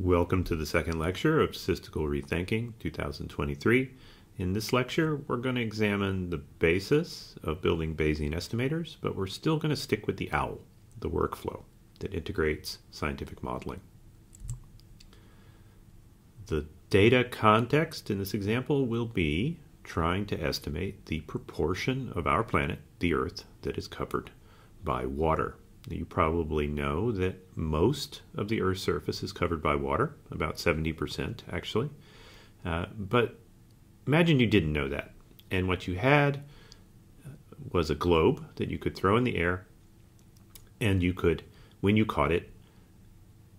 Welcome to the second lecture of Statistical Rethinking 2023. In this lecture, we're going to examine the basis of building Bayesian estimators, but we're still going to stick with the OWL, the workflow that integrates scientific modeling. The data context in this example will be trying to estimate the proportion of our planet, the Earth, that is covered by water. You probably know that most of the Earth's surface is covered by water, about 70% actually. Uh, but imagine you didn't know that. And what you had was a globe that you could throw in the air, and you could, when you caught it,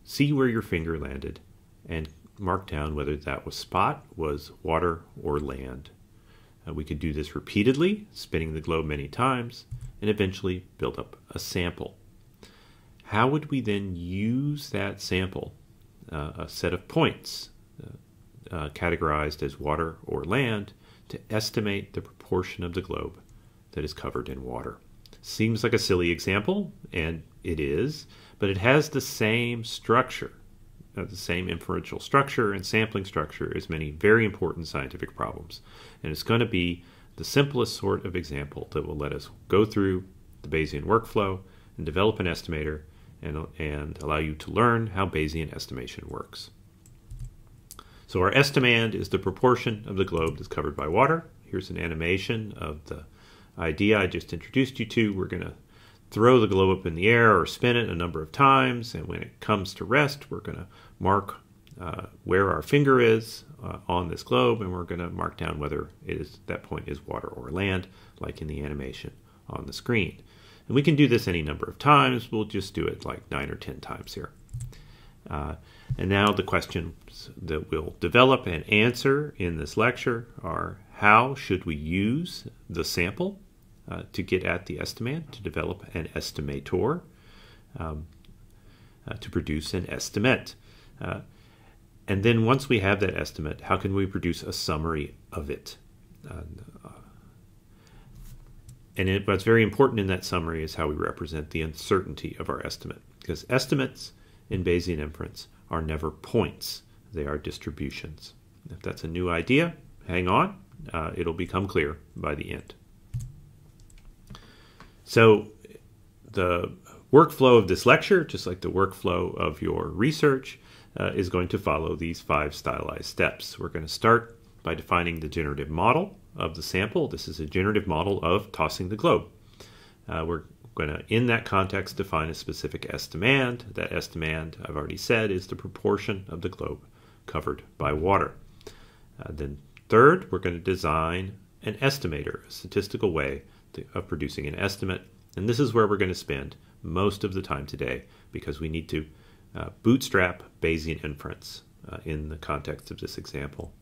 see where your finger landed and mark down whether that was spot, was water, or land. Uh, we could do this repeatedly, spinning the globe many times, and eventually build up a sample how would we then use that sample, uh, a set of points uh, uh, categorized as water or land, to estimate the proportion of the globe that is covered in water? Seems like a silly example, and it is, but it has the same structure, uh, the same inferential structure and sampling structure as many very important scientific problems. And it's going to be the simplest sort of example that will let us go through the Bayesian workflow and develop an estimator and, and allow you to learn how Bayesian estimation works. So our estimand is the proportion of the globe that's covered by water. Here's an animation of the idea I just introduced you to. We're going to throw the globe up in the air or spin it a number of times, and when it comes to rest, we're going to mark uh, where our finger is uh, on this globe, and we're going to mark down whether it is that point is water or land, like in the animation on the screen. And we can do this any number of times. We'll just do it like nine or 10 times here. Uh, and now the questions that we'll develop and answer in this lecture are how should we use the sample uh, to get at the estimand, to develop an estimator, um, uh, to produce an estimate. Uh, and then once we have that estimate, how can we produce a summary of it? And it, what's very important in that summary is how we represent the uncertainty of our estimate. Because estimates in Bayesian inference are never points, they are distributions. If that's a new idea, hang on, uh, it'll become clear by the end. So, the workflow of this lecture, just like the workflow of your research, uh, is going to follow these five stylized steps. We're going to start by defining the generative model of the sample. This is a generative model of tossing the globe. Uh, we're going to, in that context, define a specific estimand. That estimand, I've already said, is the proportion of the globe covered by water. Uh, then, third, we're going to design an estimator, a statistical way to, of producing an estimate. And this is where we're going to spend most of the time today because we need to uh, bootstrap Bayesian inference uh, in the context of this example.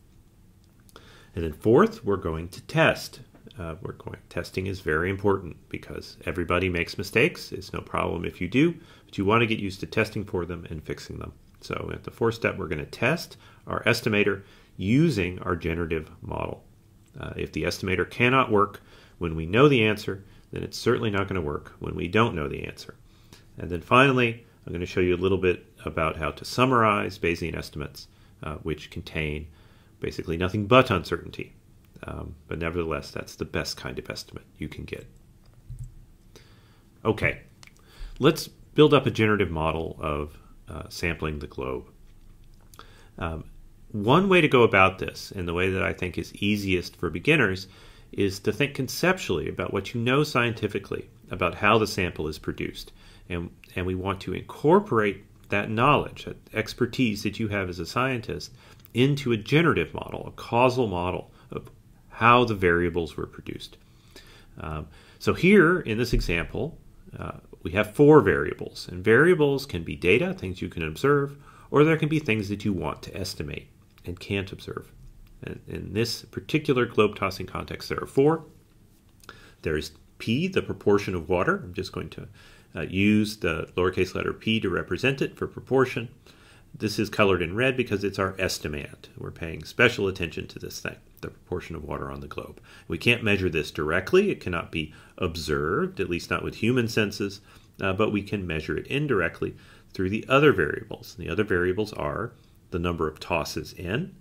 And then fourth, we're going to test. Uh, we're going testing is very important because everybody makes mistakes. It's no problem if you do, but you want to get used to testing for them and fixing them. So at the fourth step, we're going to test our estimator using our generative model. Uh, if the estimator cannot work when we know the answer, then it's certainly not going to work when we don't know the answer. And then finally, I'm going to show you a little bit about how to summarize Bayesian estimates, uh, which contain basically nothing but uncertainty. Um, but nevertheless, that's the best kind of estimate you can get. Okay, let's build up a generative model of uh, sampling the globe. Um, one way to go about this, and the way that I think is easiest for beginners, is to think conceptually about what you know scientifically about how the sample is produced. And, and we want to incorporate that knowledge, that expertise that you have as a scientist, into a generative model, a causal model of how the variables were produced. Um, so here in this example, uh, we have four variables, and variables can be data, things you can observe, or there can be things that you want to estimate and can't observe. And in this particular globe tossing context, there are four. There's P, the proportion of water. I'm just going to uh, use the lowercase letter p to represent it for proportion. This is colored in red because it's our estimand. We're paying special attention to this thing, the proportion of water on the globe. We can't measure this directly. It cannot be observed, at least not with human senses, uh, but we can measure it indirectly through the other variables. The other variables are the number of tosses n,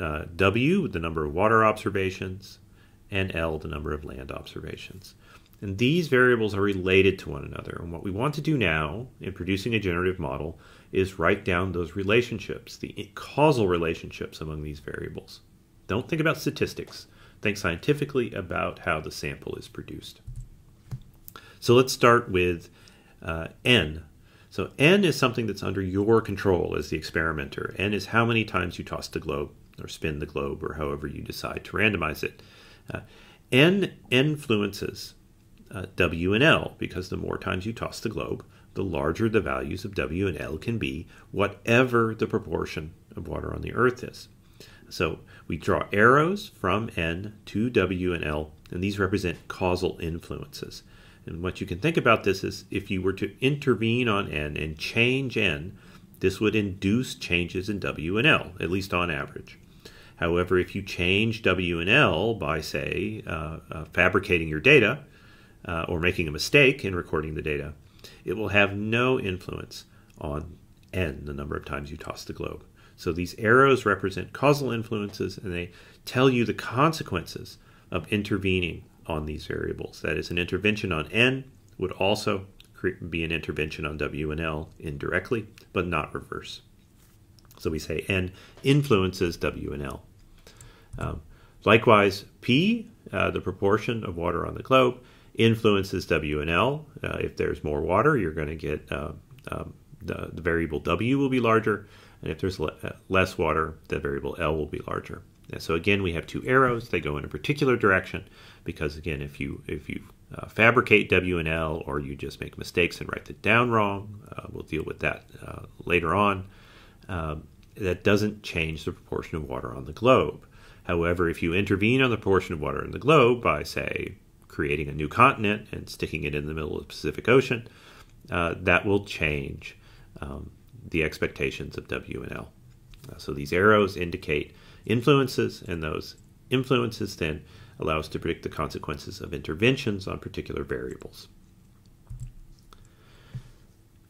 uh, W, the number of water observations, and L, the number of land observations. And these variables are related to one another. And what we want to do now in producing a generative model is write down those relationships, the causal relationships among these variables. Don't think about statistics. Think scientifically about how the sample is produced. So let's start with uh, n. So n is something that's under your control as the experimenter. n is how many times you toss the globe or spin the globe or however you decide to randomize it. Uh, n influences uh, W and L because the more times you toss the globe, the larger the values of W and L can be, whatever the proportion of water on the Earth is. So we draw arrows from N to W and L, and these represent causal influences. And what you can think about this is if you were to intervene on N and change N, this would induce changes in W and L, at least on average. However, if you change W and L by, say, uh, uh, fabricating your data uh, or making a mistake in recording the data, it will have no influence on N, the number of times you toss the globe. So these arrows represent causal influences and they tell you the consequences of intervening on these variables. That is, an intervention on N would also be an intervention on W and L indirectly, but not reverse. So we say N influences W and L. Um, likewise, P, uh, the proportion of water on the globe, influences W and L. Uh, if there's more water, you're going to get uh, um, the, the, variable W will be larger, and if there's le uh, less water, the variable L will be larger. And so again, we have two arrows; they go in a particular direction because again, if you if you uh, fabricate W and L, or you just make mistakes and write it down wrong, uh, we'll deal with that later on. Um, that doesn't change the proportion of water on the globe. However, if you intervene on the proportion of water in the globe by, say, creating a new continent and sticking it in the middle of the Pacific Ocean, uh, that will change um, the expectations of W and L. Uh, so these arrows indicate influences, and those influences then allow us to predict the consequences of interventions on particular variables.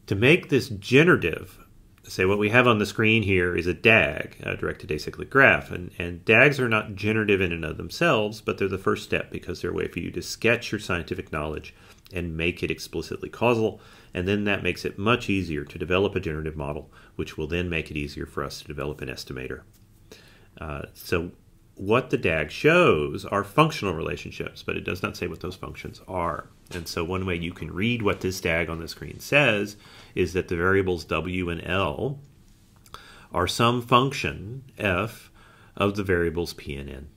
To make this generative, say what we have on the screen here is a DAG, a directed acyclic graph, and, and DAGs are not generative in and of themselves, but they're the first step because they're a way for you to sketch your scientific knowledge and make it explicitly causal, and then that makes it much easier to develop a generative model, which will then make it easier for us to develop an estimator. Uh, so what the DAG shows are functional relationships, but it does not say what those functions are. And so one way you can read what this DAG on the screen says is that the variables w and l are some function f of the variables p and n.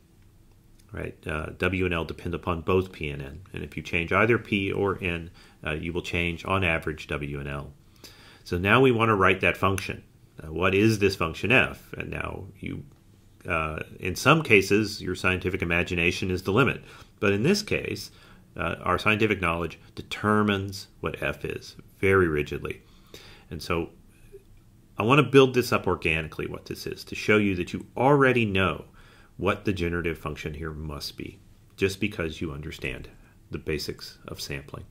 Right? Uh, w and l depend upon both p and n. And if you change either p or n, uh, you will change on average w and l. So now we want to write that function. Uh, what is this function f? And now you uh, in some cases, your scientific imagination is the limit. But in this case, uh, our scientific knowledge determines what f is very rigidly. And so I want to build this up organically, what this is, to show you that you already know what the generative function here must be, just because you understand the basics of sampling.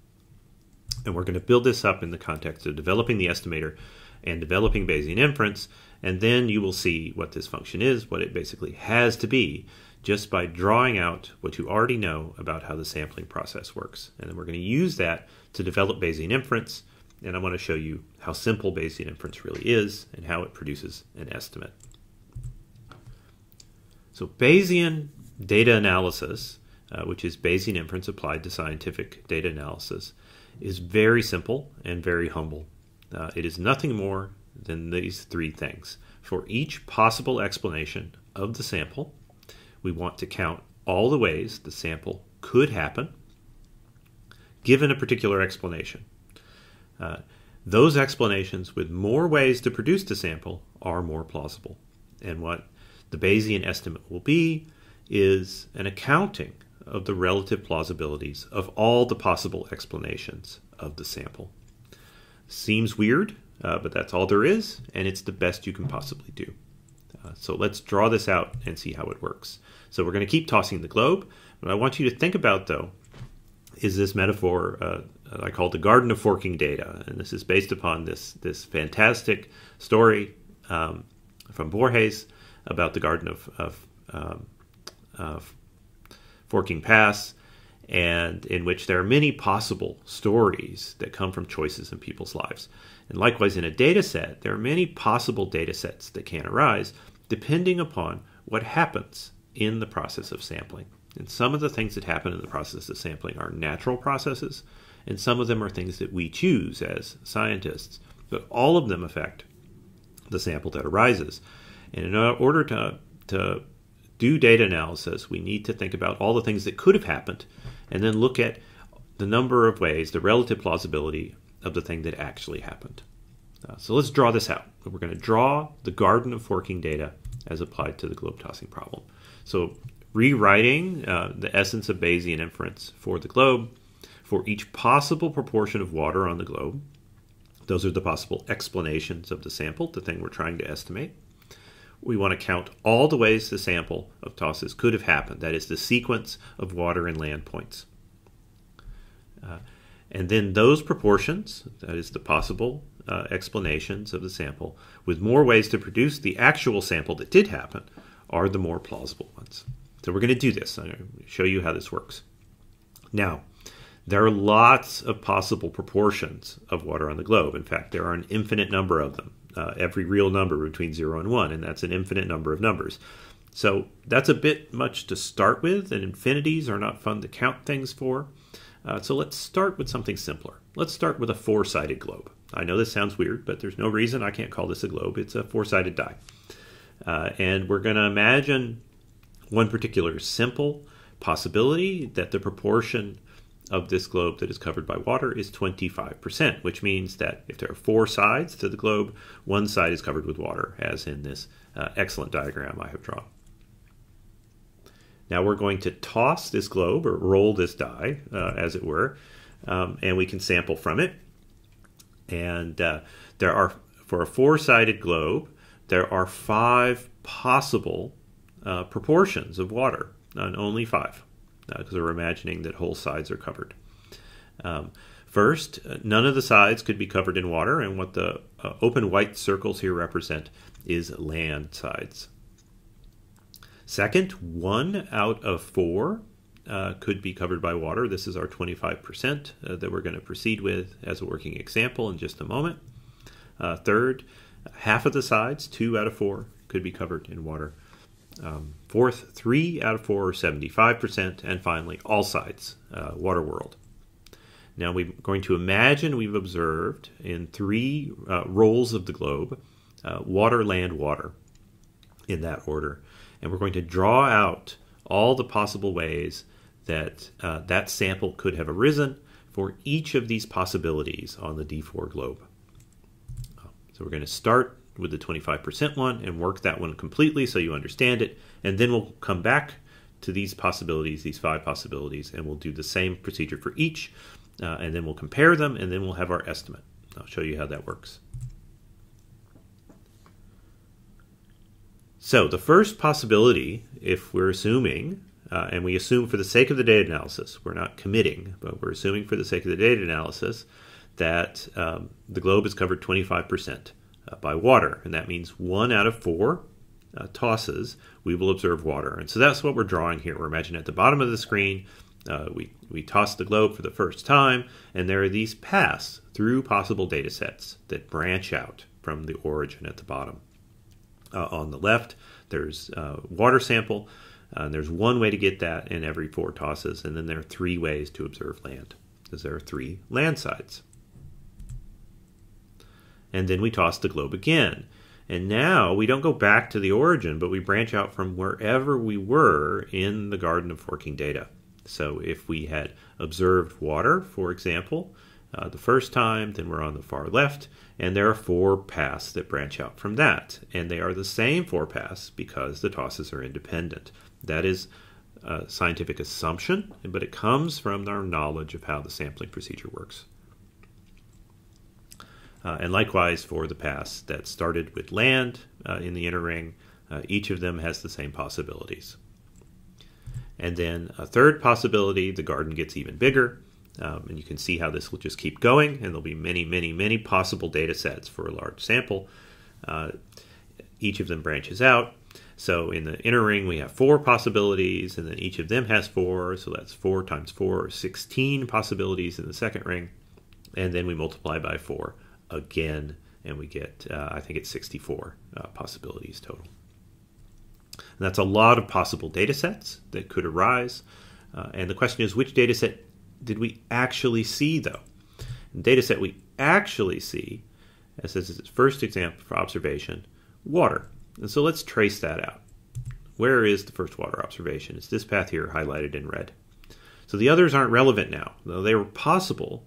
And we're going to build this up in the context of developing the estimator and developing Bayesian inference and then you will see what this function is, what it basically has to be, just by drawing out what you already know about how the sampling process works. And then we're going to use that to develop Bayesian inference. And I want to show you how simple Bayesian inference really is and how it produces an estimate. So Bayesian data analysis, uh, which is Bayesian inference applied to scientific data analysis, is very simple and very humble. Uh, it is nothing more than these three things. For each possible explanation of the sample, we want to count all the ways the sample could happen given a particular explanation. Uh, those explanations with more ways to produce the sample are more plausible. And what the Bayesian estimate will be is an accounting of the relative plausibilities of all the possible explanations of the sample. Seems weird, uh, but that's all there is, and it's the best you can possibly do. Uh, so let's draw this out and see how it works. So we're going to keep tossing the globe. What I want you to think about, though, is this metaphor uh, I call the Garden of Forking Data, and this is based upon this this fantastic story um, from Borges about the Garden of, of, um, of Forking Paths, and in which there are many possible stories that come from choices in people's lives. And likewise, in a data set, there are many possible data sets that can arise depending upon what happens in the process of sampling. And some of the things that happen in the process of sampling are natural processes, and some of them are things that we choose as scientists. But all of them affect the sample that arises. And in order to, to do data analysis, we need to think about all the things that could have happened and then look at the number of ways, the relative plausibility of the thing that actually happened. Uh, so let's draw this out. We're going to draw the garden of forking data as applied to the globe tossing problem. So rewriting uh, the essence of Bayesian inference for the globe for each possible proportion of water on the globe. Those are the possible explanations of the sample, the thing we're trying to estimate. We want to count all the ways the sample of tosses could have happened, that is, the sequence of water and land points. Uh, and then those proportions, that is, the possible uh, explanations of the sample, with more ways to produce the actual sample that did happen, are the more plausible ones. So we're going to do this. I'm going to show you how this works. Now, there are lots of possible proportions of water on the globe. In fact, there are an infinite number of them, uh, every real number between 0 and 1, and that's an infinite number of numbers. So that's a bit much to start with, and infinities are not fun to count things for. Uh, so let's start with something simpler. Let's start with a four sided globe. I know this sounds weird, but there's no reason I can't call this a globe. It's a four sided die. Uh, and we're going to imagine one particular simple possibility that the proportion of this globe that is covered by water is 25%, which means that if there are four sides to the globe, one side is covered with water, as in this uh, excellent diagram I have drawn. Now we're going to toss this globe or roll this die, uh, as it were, um, and we can sample from it. And uh, there are, for a four sided globe, there are five possible uh, proportions of water, and only five, because uh, we're imagining that whole sides are covered. Um, first, uh, none of the sides could be covered in water, and what the uh, open white circles here represent is land sides. Second, one out of four uh, could be covered by water. This is our 25% uh, that we're going to proceed with as a working example in just a moment. Uh, third, half of the sides, two out of four, could be covered in water. Um, fourth, three out of four, 75%. And finally, all sides, uh, water world. Now we're going to imagine we've observed in three uh, rolls of the globe uh, water, land, water in that order and we're going to draw out all the possible ways that uh, that sample could have arisen for each of these possibilities on the D4 globe. So we're going to start with the 25% one and work that one completely so you understand it, and then we'll come back to these possibilities, these five possibilities, and we'll do the same procedure for each, uh, and then we'll compare them, and then we'll have our estimate. I'll show you how that works. So the first possibility, if we're assuming, uh, and we assume for the sake of the data analysis, we're not committing, but we're assuming for the sake of the data analysis that um, the globe is covered 25% uh, by water, and that means one out of four uh, tosses we will observe water. And so that's what we're drawing here. We're imagining at the bottom of the screen, uh, we, we toss the globe for the first time, and there are these paths through possible data sets that branch out from the origin at the bottom. Uh, on the left, there's uh, water sample. Uh, there's one way to get that in every four tosses, and then there are three ways to observe land, because there are three land sides. And then we toss the globe again. And now we don't go back to the origin, but we branch out from wherever we were in the Garden of Forking Data. So if we had observed water, for example, uh, the first time, then we're on the far left, and there are four paths that branch out from that. And they are the same four paths because the tosses are independent. That is a scientific assumption, but it comes from our knowledge of how the sampling procedure works. Uh, and likewise for the paths that started with land uh, in the inner ring, uh, each of them has the same possibilities. And then a third possibility, the garden gets even bigger Um, and you can see how this will just keep going, and there'll be many, many, many possible data sets for a large sample. Uh, each of them branches out. So in the inner ring, we have four possibilities, and then each of them has four. So that's four times four, 16 possibilities in the second ring. And then we multiply by four again, and we get, uh, I think it's 64 uh, possibilities total. And that's a lot of possible data sets that could arise. Uh, and the question is, which data set did we actually see, though? The data set we actually see, as this is its first example for observation, water. And so let's trace that out. Where is the first water observation? It's this path here highlighted in red. So the others aren't relevant now, though they were possible,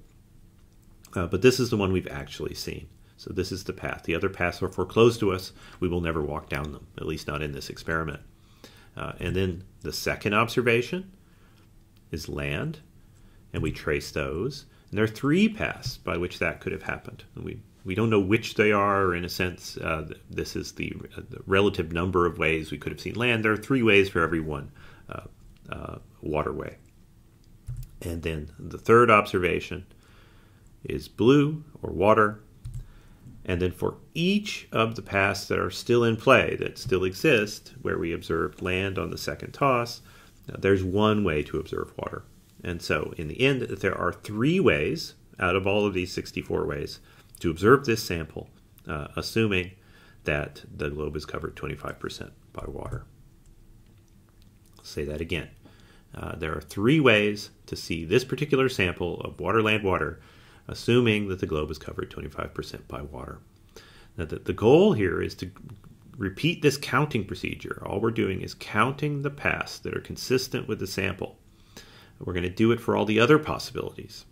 uh, but this is the one we've actually seen. So this is the path. The other paths are foreclosed to us. We will never walk down them, at least not in this experiment. Uh, and then the second observation is land, and we trace those. And there are three paths by which that could have happened. And we we don't know which they are. In a sense, uh, this is the, uh, the, relative number of ways we could have seen land. There are three ways for every one uh, uh, waterway. And then the third observation is blue or water. And then for each of the paths that are still in play, that still exist, where we observed land on the second toss, there's one way to observe water. And so in the end, there are three ways out of all of these 64 ways to observe this sample, uh, assuming that the globe is covered 25% by water. I'll say that again. Uh, there are three ways to see this particular sample of water, land, water, assuming that the globe is covered 25% by water. Now, the, the goal here is to repeat this counting procedure. All we're doing is counting the paths that are consistent with the sample. We're going to do it for all the other possibilities.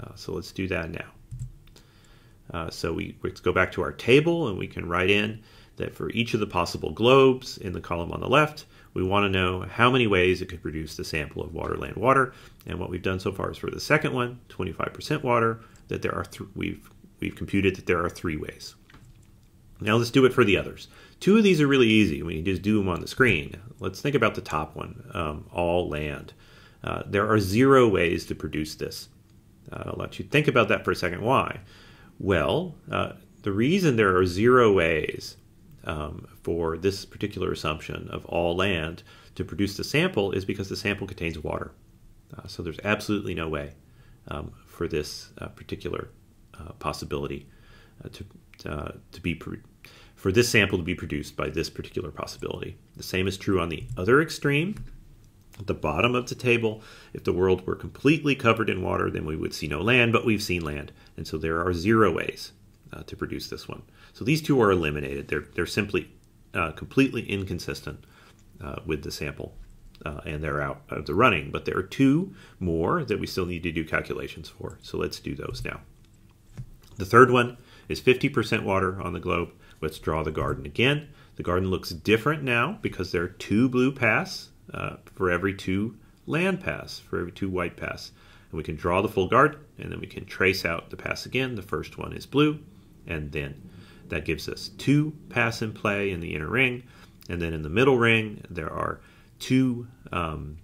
Uh, so let's do that now. Uh, so we let's go back to our table and we can write in that for each of the possible globes in the column on the left, we want to know how many ways it could produce the sample of water, land, water. And what we've done so far is for the second one, 25% water, that there are th- we've we've computed that there are three ways. Now let's do it for the others. Two of these are really easy. We can just do them on the screen. Let's think about the top one, um, all land. Uh, there are zero ways to produce this. Uh, I'll let you think about that for a second. Why? Well, uh, the reason there are zero ways um, for this particular assumption of all land to produce the sample is because the sample contains water. Uh, so there's absolutely no way um, for this uh, particular uh, possibility uh, to, uh, to be for this sample to be produced by this particular possibility. The same is true on the other extreme. At the bottom of the table, if the world were completely covered in water, then we would see no land, but we've seen land. And so there are zero ways uh, to produce this one. So these two are eliminated. They're, they're simply completely inconsistent with the sample, uh, and they're out of the running. But there are two more that we still need to do calculations for. So let's do those now. The third one is 50% water on the globe. Let's draw the garden again. The garden looks different now because there are two blue paths uh, for every two land pass, for every two white pass. And we can draw the full guard, and then we can trace out the pass again. The first one is blue, and then that gives us two pass in play in the inner ring. And then in the middle ring, there are two um,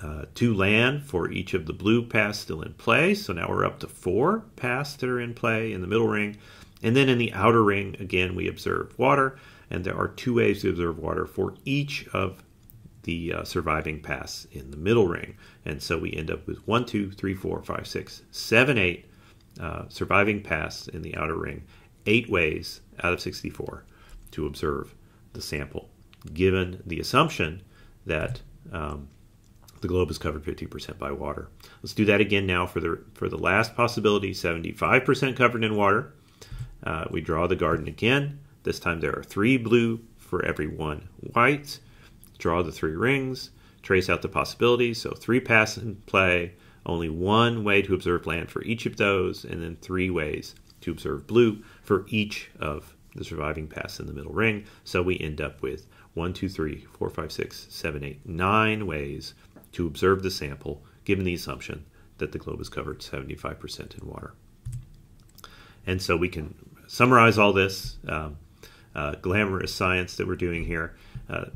uh, two land for each of the blue pass still in play. So now we're up to four pass that are in play in the middle ring. And then in the outer ring, again, we observe water. And there are two ways to observe water for each of the uh, surviving pass in the middle ring. And so we end up with 1, 2, 3, 4, 5, 6, 7, 8 uh, surviving pass in the outer ring, eight ways out of 64 to observe the sample, given the assumption that um, the globe is covered 50% by water. Let's do that again now for the, for the last possibility 75% covered in water. Uh, we draw the garden again. This time there are three blue for every one white draw the three rings, trace out the possibilities. So three pass in play, only one way to observe land for each of those, and then three ways to observe blue for each of the surviving pass in the middle ring. So we end up with one, two, three, four, five, six, seven, eight, nine ways to observe the sample, given the assumption that the globe is covered 75% in water. And so we can summarize all this um, uh, glamorous science that we're doing here. Uh,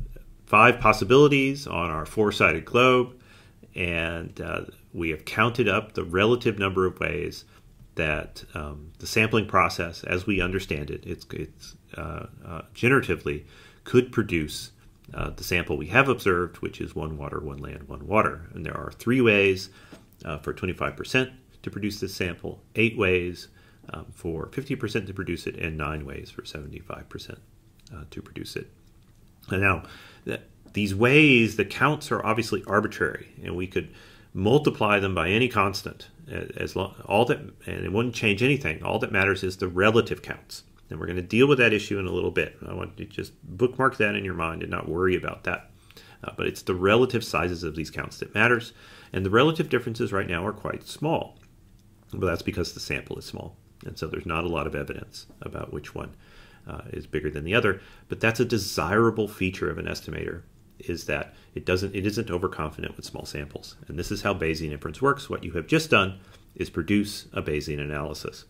five possibilities on our four sided globe. And uh, we have counted up the relative number of ways that um, the sampling process, as we understand it, it's, it's uh, uh, generatively could produce uh, the sample we have observed, which is one water, one land, one water. And there are three ways uh, for 25% to produce this sample, eight ways um, for 50% to produce it, and nine ways for 75% uh, to produce it. And now, that, these ways, the counts are obviously arbitrary, and we could multiply them by any constant. As long, all that, and it wouldn't change anything. All that matters is the relative counts. And we're going to deal with that issue in a little bit. I want you to just bookmark that in your mind and not worry about that. Uh, but it's the relative sizes of these counts that matters, and the relative differences right now are quite small. But that's because the sample is small, and so there's not a lot of evidence about which one uh, is bigger than the other. But that's a desirable feature of an estimator is that it doesn't it isn't overconfident with small samples. And this is how Bayesian inference works. What you have just done is produce a Bayesian analysis.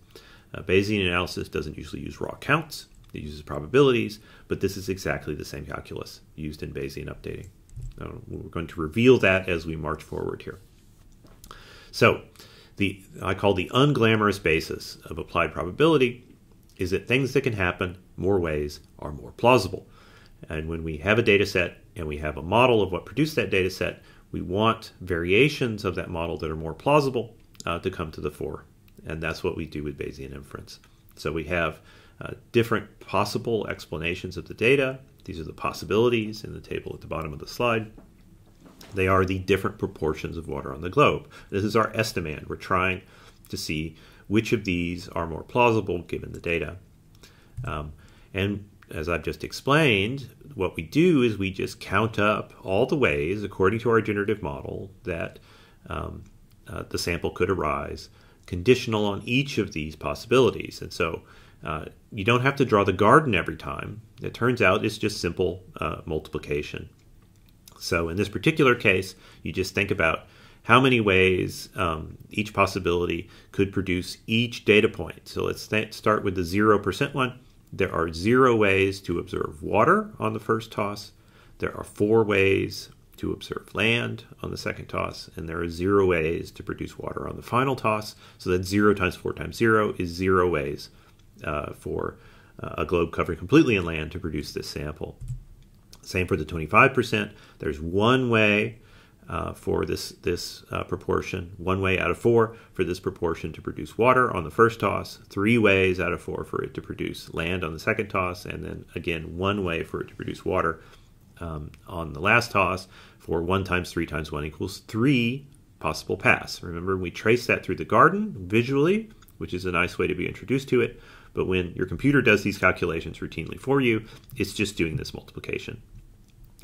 Uh, Bayesian analysis doesn't usually use raw counts. It uses probabilities, but this is exactly the same calculus used in Bayesian updating. Uh, we're going to reveal that as we march forward here. So, the I call the unglamorous basis of applied probability is that things that can happen more ways are more plausible. And when we have a data set and we have a model of what produced that data set, we want variations of that model that are more plausible uh, to come to the fore. And that's what we do with Bayesian inference. So we have uh, different possible explanations of the data. These are the possibilities in the table at the bottom of the slide. They are the different proportions of water on the globe. This is our estimand. We're trying to see which of these are more plausible given the data. Um, and as I've just explained, what we do is we just count up all the ways, according to our generative model, that um, uh, the sample could arise, conditional on each of these possibilities. And so uh, you don't have to draw the garden every time. It turns out it's just simple uh, multiplication. So in this particular case, you just think about how many ways um, each possibility could produce each data point. So let's start with the 0% one. There are zero ways to observe water on the first toss. There are four ways to observe land on the second toss, and there are zero ways to produce water on the final toss. So that zero times four times zero is zero ways uh, for uh, a globe covered completely in land to produce this sample. Same for the 25%. There's one way uh, for this this uh, proportion, one way out of four for this proportion to produce water on the first toss, three ways out of four for it to produce land on the second toss, and then again one way for it to produce water um, on the last toss. For one times three times one equals three possible paths. Remember, we trace that through the garden visually, which is a nice way to be introduced to it. But when your computer does these calculations routinely for you, it's just doing this multiplication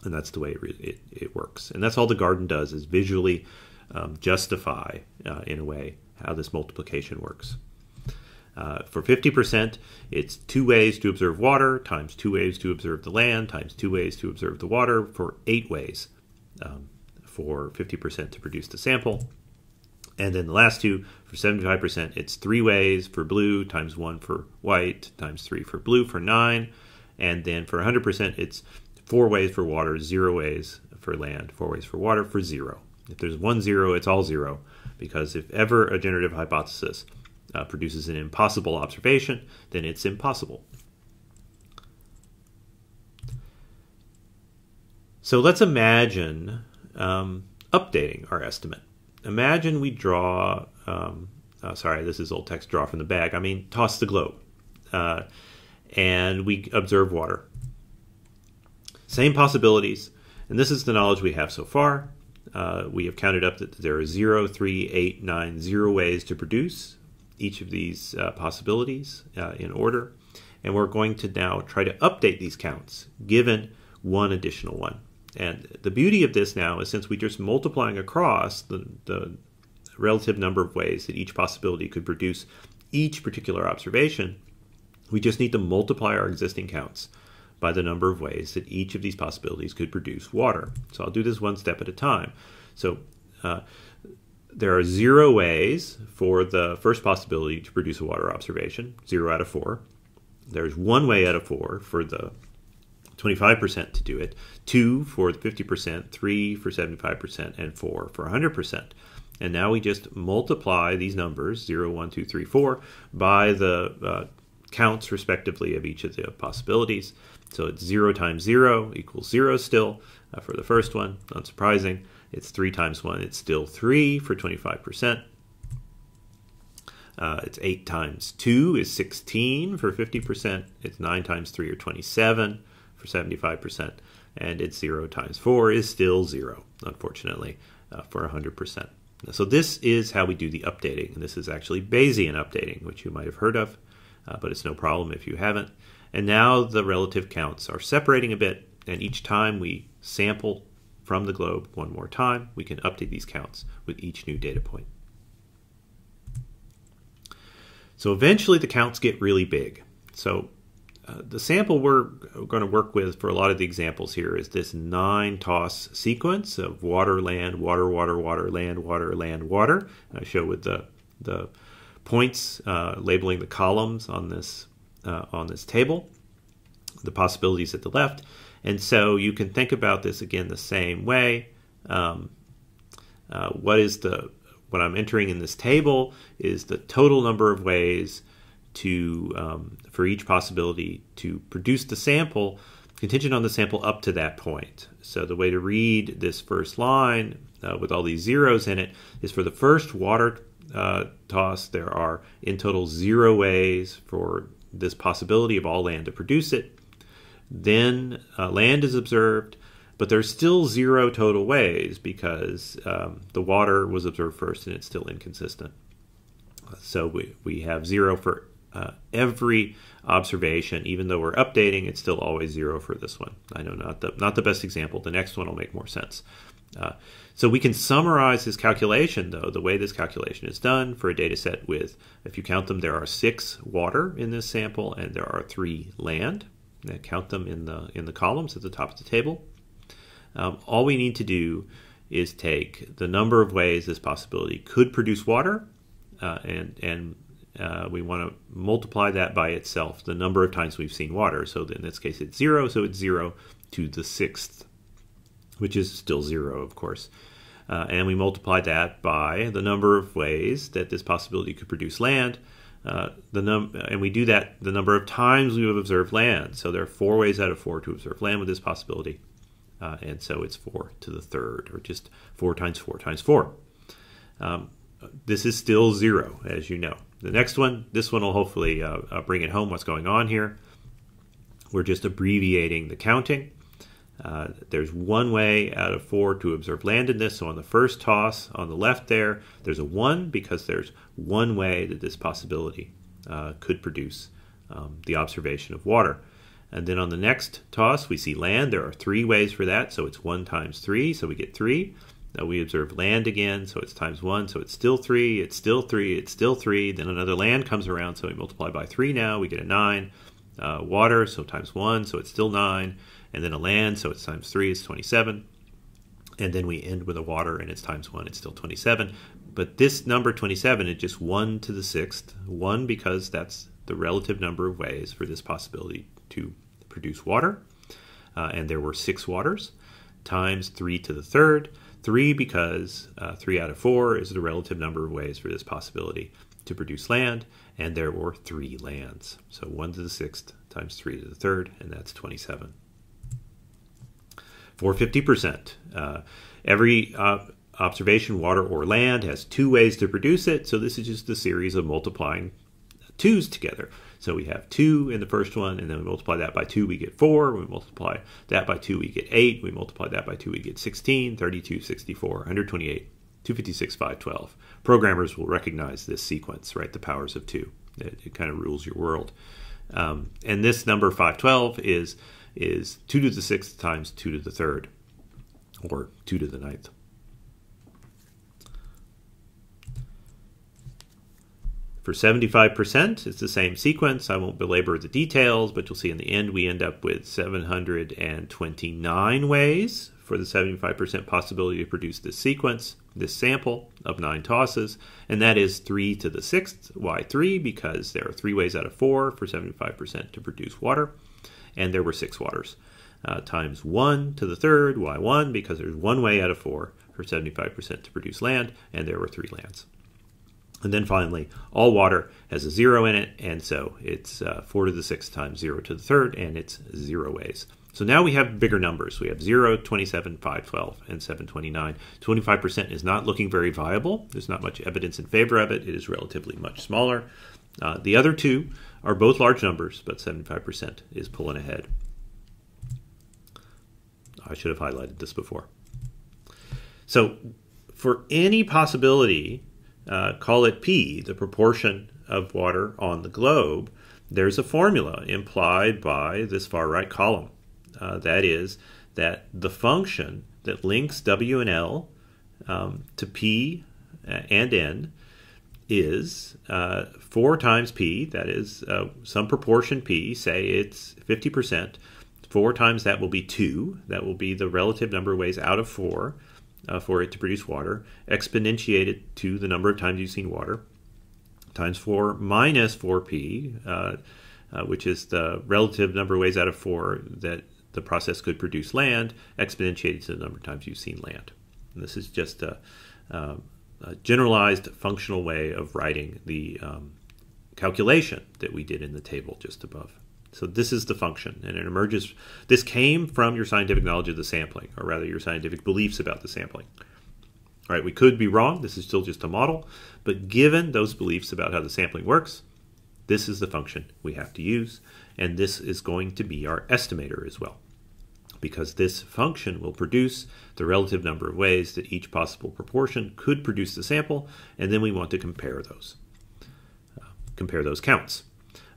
and that's the way it, it, it, works. And that's all the garden does is visually um, justify, uh, in a way, how this multiplication works. Uh, for 50%, it's two ways to observe water times two ways to observe the land times two ways to observe the water for eight ways um, for 50% to produce the sample. And then the last two, for 75%, it's three ways for blue times one for white times three for blue for nine. And then for 100%, it's four ways for water, zero ways for land, four ways for water for zero. If there's one zero, it's all zero, because if ever a generative hypothesis uh, produces an impossible observation, then it's impossible. So let's imagine um, updating our estimate. Imagine we draw, um, uh, sorry, this is old text, draw from the bag. I mean, toss the globe. Uh, and we observe water. Same possibilities, and this is the knowledge we have so far. Uh, we have counted up that there are 0, 3, 8, 9, 0 ways to produce each of these uh, possibilities uh, in order. And we're going to now try to update these counts given one additional one. And the beauty of this now is since we're just multiplying across the, the relative number of ways that each possibility could produce each particular observation, we just need to multiply our existing counts by the number of ways that each of these possibilities could produce water. So I'll do this one step at a time. So uh, there are zero ways for the first possibility to produce a water observation, zero out of four. There's one way out of four for the 25% to do it, two for the 50%, three for 75%, and four for 100%. And now we just multiply these numbers, 0, 1, 2, 3, 4, by the uh, counts respectively of each of the possibilities. So it's 0 times 0 equals 0 still uh, for the first one, unsurprising. It's 3 times 1, it's still 3 for 25%. Uh, it's 8 times 2 is 16 for 50%. It's 9 times 3 or 27 for 75%. And it's 0 times 4 is still 0, unfortunately, uh, for 100%. So this is how we do the updating. And this is actually Bayesian updating, which you might have heard of, uh, but it's no problem if you haven't. And now the relative counts are separating a bit, and each time we sample from the globe one more time, we can update these counts with each new data point. So eventually the counts get really big. So uh, the sample we're going to work with for a lot of the examples here is this nine toss sequence of water, land, water, water, water, land, water, land, water. I show with the, the points uh, labeling the columns on this, uh, on this table, the possibilities at the left. And so you can think about this again the same way. Um, uh, what is the what I'm entering in this table is the total number of ways to um, for each possibility to produce the sample contingent on the sample up to that point. So the way to read this first line uh, with all these zeros in it is for the first water uh, toss, there are in total zero ways for this possibility of all land to produce it. Then uh, land is observed but there's still zero total ways because um, the water was observed first and it's still inconsistent. So we, we have zero for uh, every observation, even though we're updating, it's still always zero for this one. I know not the not the best example. The next one will make more sense. Uh, so we can summarize this calculation, though, the way this calculation is done for a data set with, if you count them, there are six water in this sample and there are three land. Now count them in the in the columns at the top of the table. Um, all we need to do is take the number of ways this possibility could produce water, uh, and and uh, we want to multiply that by itself, the number of times we've seen water. So in this case, it's zero, so it's zero to the sixth, which is still zero, of course. Uh, and we multiply that by the number of ways that this possibility could produce land. Uh, the num and we do that the number of times we have observed land. So there are four ways out of four to observe land with this possibility. Uh, and so it's 4 to the third, or just 4 times 4 times 4. Um, this is still 0, as you know. The next one, this one will hopefully uh, uh, bring it home what's going on here. We're just abbreviating the counting. Uh, there's one way out of four to observe land in this. So on the first toss on the left there, there's a 1 because there's one way that this possibility uh, could produce um, the observation of water. And then on the next toss, we see land. There are three ways for that, so it's 1 times 3, so we get 3. Now we observe land again, so it's times 1, so it's still 3, it's still 3, it's still 3. Then another land comes around, so we multiply by 3 now, we get a 9. Uh, water, so times 1, so it's still 9. And then a land, so it's times 3, it's 27. And then we end with a water, and it's times 1, it's still 27. But this number 27 is just 1 to the sixth. 1 because that's the relative number of ways for this possibility to produce water. Uh, and there were six waters times 3 to the third. 3 because uh, 3 out of 4 is the relative number of ways for this possibility to produce land, and there were 3 lands. So 1 to the sixth times 3 to the third, and that's 27. For 50%, uh, every uh, observation, water or land, has two ways to produce it, so this is just a series of multiplying twos together. So we have 2 in the first one, and then we multiply that by 2, we get 4. We multiply that by 2, we get 8. We multiply that by 2, we get 16, 32, 64, 128, 256, 512. Programmers will recognize this sequence, right? The powers of 2. It, it kind of rules your world. Um, and this number 512 is, is 2 to the 6th times 2 to the 3rd, or 2 to the ninth. For 75%, it's the same sequence. I won't belabor the details, but you'll see in the end we end up with 729 ways for the 75% possibility to produce this sequence, this sample of nine tosses, and that is 3 to the sixth. Why 3? Because there are three ways out of four for 75% to produce water, and there were six waters. Uh, times 1 to the third, why 1? Because there's one way out of four for 75% to produce land, and there were three lands. And then finally, all water has a zero in it, and so it's uh, 4 to the sixth times 0 to the third, and it's zero ways. So now we have bigger numbers. We have 0, 27, 5, 12, and 729. 25% is not looking very viable. There's not much evidence in favor of it. It is relatively much smaller. Uh, the other two are both large numbers, but 75% is pulling ahead. I should have highlighted this before. So for any possibility, uh, call it P, the proportion of water on the globe, there's a formula implied by this far right column. Uh, that is, that the function that links W and L um, to P uh, and N is uh, 4 times P, that is uh, some proportion P, say it's 50%. 4 times that will be 2. That will be the relative number of ways out of 4 uh, for it to produce water, exponentiated to the number of times you've seen water, times 4 minus 4p, uh, uh, which is the relative number of ways out of 4 that the process could produce land, exponentiated to the number of times you've seen land. And this is just a, um, a generalized functional way of writing the um, calculation that we did in the table just above. So this is the function, and it emerges. This came from your scientific knowledge of the sampling, or rather your scientific beliefs about the sampling. All right, we could be wrong. This is still just a model, but given those beliefs about how the sampling works, this is the function we have to use, and this is going to be our estimator as well, because this function will produce the relative number of ways that each possible proportion could produce the sample, and then we want to compare those, uh, compare those counts.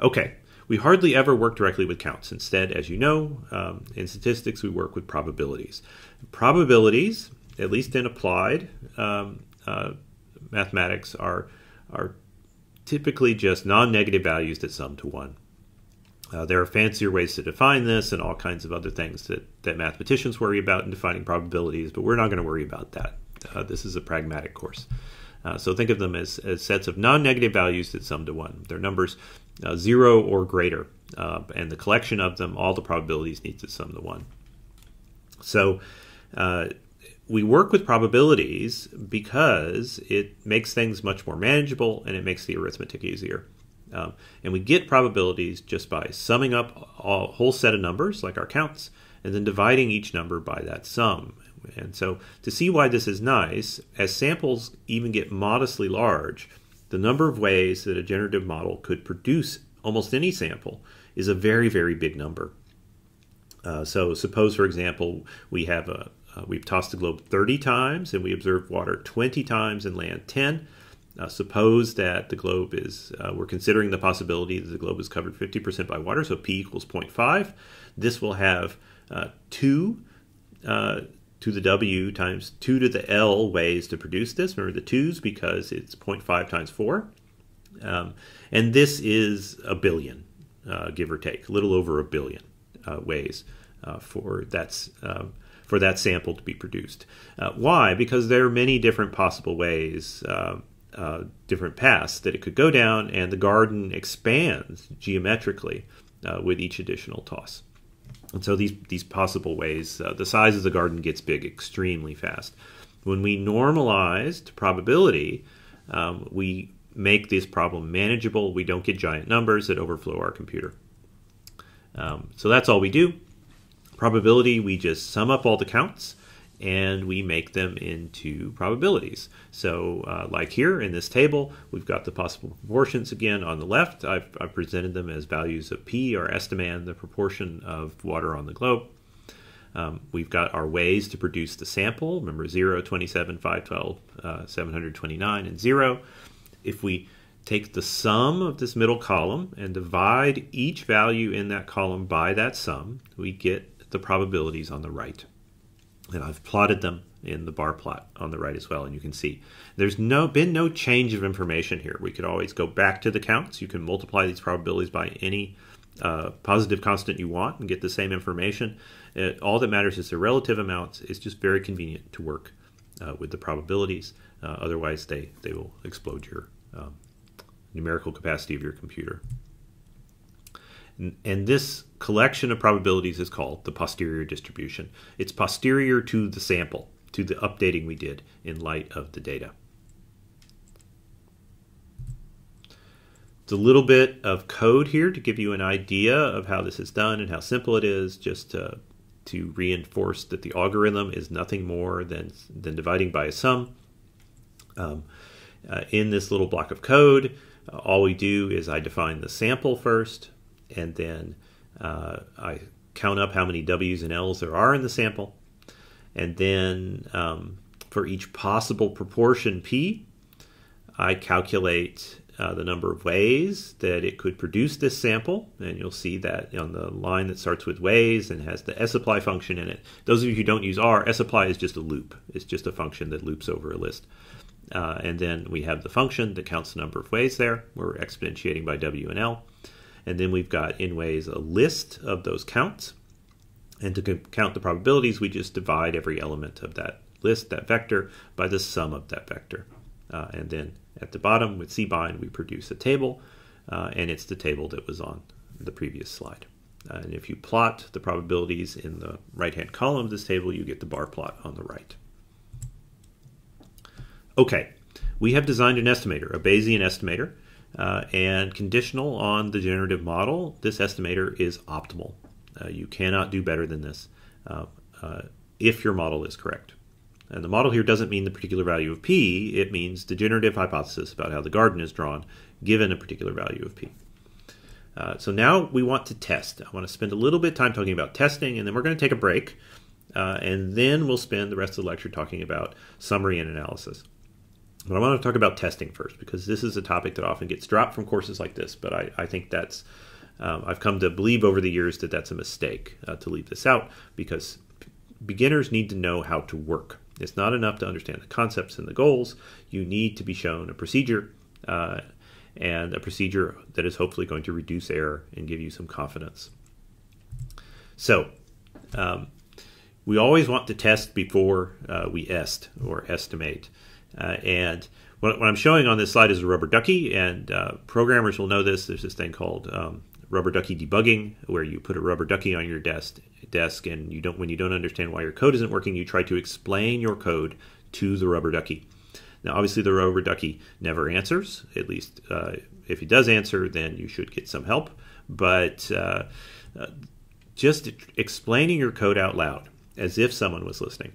Okay, we hardly ever work directly with counts. Instead, as you know, um, in statistics, we work with probabilities. Probabilities, at least in applied um, uh, mathematics, are, are typically just non-negative values that sum to 1. Uh, there are fancier ways to define this and all kinds of other things that, that mathematicians worry about in defining probabilities, but we're not going to worry about that. Uh, this is a pragmatic course. Uh, so think of them as, as sets of non-negative values that sum to 1. They're numbers uh, 0 or greater, uh, and the collection of them, all the probabilities need to sum to 1. So uh, we work with probabilities because it makes things much more manageable and it makes the arithmetic easier. Um, and we get probabilities just by summing up a whole set of numbers, like our counts, and then dividing each number by that sum. And so to see why this is nice, as samples even get modestly large, the number of ways that a generative model could produce almost any sample is a very, very big number. Uh, so suppose, for example, we have a uh, we've tossed the globe 30 times and we observe water 20 times and land 10. Uh, suppose that the globe is, uh, we're considering the possibility that the globe is covered 50% by water, so p equals 0.5. This will have uh, two uh, to the W times 2 to the L ways to produce this. Remember the 2's because it's 0.5 times 4. Um, and this is a billion, uh, give or take, a little over a billion uh, ways uh, for, that's, um, for that sample to be produced. Uh, why? Because there are many different possible ways, uh, uh, different paths that it could go down, and the garden expands geometrically with each additional toss. And so these, these possible ways, uh, the size of the garden gets big extremely fast. When we normalized probability, um, we make this problem manageable. We don't get giant numbers that overflow our computer. Um, so that's all we do. Probability, we just sum up all the counts and we make them into probabilities. So uh, like here in this table, we've got the possible proportions again on the left. I've, I've presented them as values of P or estimand, the proportion of water on the globe. Um, we've got our ways to produce the sample. Remember 0, 27, 512, uh, 729, and 0. If we take the sum of this middle column and divide each value in that column by that sum, we get the probabilities on the right and I've plotted them in the bar plot on the right as well and you can see. There's no been no change of information here. We could always go back to the counts. You can multiply these probabilities by any uh, positive constant you want and get the same information. It, all that matters is the relative amounts. It's just very convenient to work uh, with the probabilities. Uh, otherwise they they will explode your um, numerical capacity of your computer and this collection of probabilities is called the posterior distribution. It's posterior to the sample. to the updating we did in light of the data. It's a little bit of code here to give you an idea of how this is done and how simple it is, just to, to reinforce that the algorithm is nothing more than, than dividing by a sum. Um, uh, in this little block of code, uh, all we do is I define the sample first, and then uh, I count up how many W's and L's there are in the sample. And then um, for each possible proportion P, I calculate uh, the number of ways that it could produce this sample. And you'll see that on the line that starts with ways and has the sapply function in it. Those of you who don't use R, sapply is just a loop. It's just a function that loops over a list. Uh, and then we have the function that counts the number of ways there. We're exponentiating by W and L. And then we've got in ways a list of those counts. And to count the probabilities, we just divide every element of that list, that vector, by the sum of that vector. Uh, and then at the bottom with cbind, we produce a table, uh, and it's the table that was on the previous slide. Uh, and if you plot the probabilities in the right-hand column of this table, you get the bar plot on the right. Okay, we have designed an estimator, a Bayesian estimator, uh, and conditional on the generative model, this estimator is optimal. Uh, you cannot do better than this uh, uh, if your model is correct. And the model here doesn't mean the particular value of p, it means the generative hypothesis about how the garden is drawn given a particular value of p. Uh, so now we want to test. I want to spend a little bit of time talking about testing, and then we're going to take a break, uh, and then we'll spend the rest of the lecture talking about summary and analysis. But I want to talk about testing first because this is a topic that often gets dropped from courses like this. But I, I think that's, um, I've come to believe over the years that that's a mistake uh, to leave this out because beginners need to know how to work. It's not enough to understand the concepts and the goals. You need to be shown a procedure uh, and a procedure that is hopefully going to reduce error and give you some confidence. So, um, we always want to test before uh, we est or estimate. Uh, and what, what, I'm showing on this slide is a rubber ducky, and uh, programmers will know this. There's this thing called um, rubber ducky debugging, where you put a rubber ducky on your desk, desk, and you don't when you don't understand why your code isn't working, you try to explain your code to the rubber ducky. Now, obviously, the rubber ducky never answers. At least, uh, if he does answer, then you should get some help. But uh, uh, just explaining your code out loud, as if someone was listening,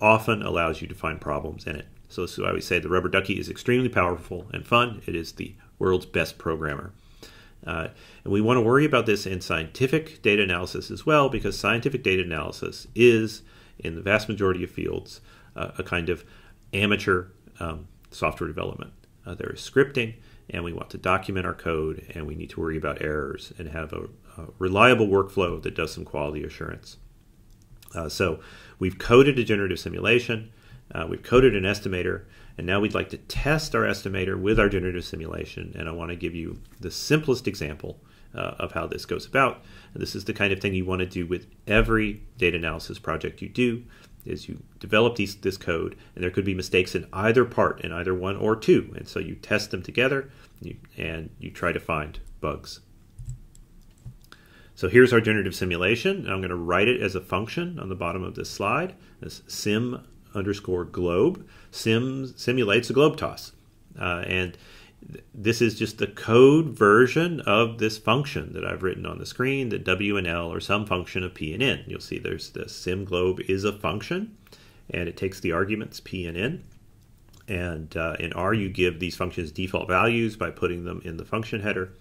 often allows you to find problems in it. So, so I would say the rubber ducky is extremely powerful and fun. It is the world's best programmer. Uh, and we want to worry about this in scientific data analysis as well, because scientific data analysis is, in the vast majority of fields, uh, a kind of amateur um, software development. Uh, there is scripting, and we want to document our code, and we need to worry about errors and have a, a reliable workflow that does some quality assurance. Uh, so we've coded a generative simulation, uh, we've coded an estimator, and now we'd like to test our estimator with our generative simulation. And I want to give you the simplest example uh, of how this goes about. And this is the kind of thing you want to do with every data analysis project you do is you develop these, this code and there could be mistakes in either part in either one or two and so you test them together you, and you try to find bugs so here's our generative simulation. I'm going to write it as a function on the bottom of this slide. This sim underscore globe sim simulates a globe toss. Uh, and th this is just the code version of this function that I've written on the screen, that W and L or some function of P and N. You'll see there's the sim globe is a function and it takes the arguments P and N. And uh, in R, you give these functions default values by putting them in the function header.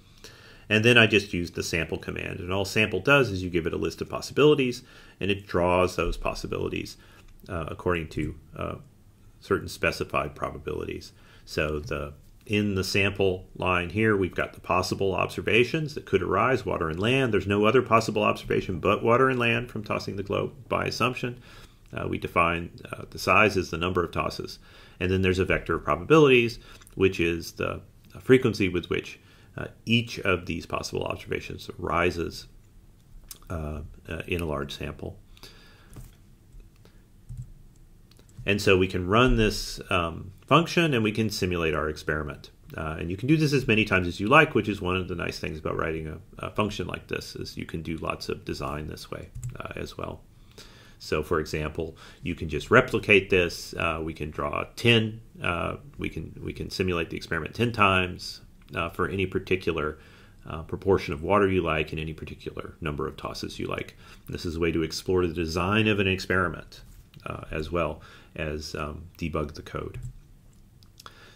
And then I just use the sample command. And all sample does is you give it a list of possibilities, and it draws those possibilities uh, according to uh, certain specified probabilities. So the in the sample line here, we've got the possible observations that could arise, water and land. There's no other possible observation but water and land from tossing the globe by assumption. Uh, we define uh, the size as the number of tosses. And then there's a vector of probabilities, which is the frequency with which uh, each of these possible observations rises uh, uh, in a large sample. And so we can run this um, function and we can simulate our experiment. Uh, and you can do this as many times as you like, which is one of the nice things about writing a, a function like this, is you can do lots of design this way uh, as well. So, for example, you can just replicate this. Uh, we can draw 10. Uh, we can we can simulate the experiment 10 times uh, for any particular uh, proportion of water you like and any particular number of tosses you like. This is a way to explore the design of an experiment uh, as well as um, debug the code.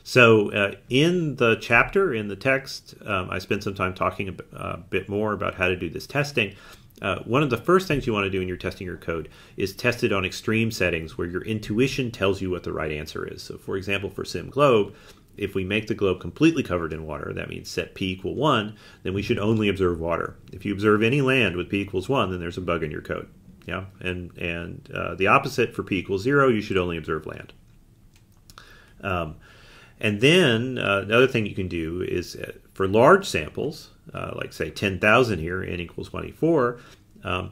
So, uh, in the chapter, in the text, um, I spent some time talking a bit, bit more about how to do this testing. Uh, one of the first things you want to do when you're testing your code is test it on extreme settings where your intuition tells you what the right answer is. So, for example, for SimGlobe, if we make the globe completely covered in water, that means set p equal 1, then we should only observe water. If you observe any land with p equals 1, then there's a bug in your code. Yeah, and and uh, the opposite for p equals 0, you should only observe land. Um, and then uh, another thing you can do is uh, for large samples, uh, like say 10,000 here, n equals 24, um,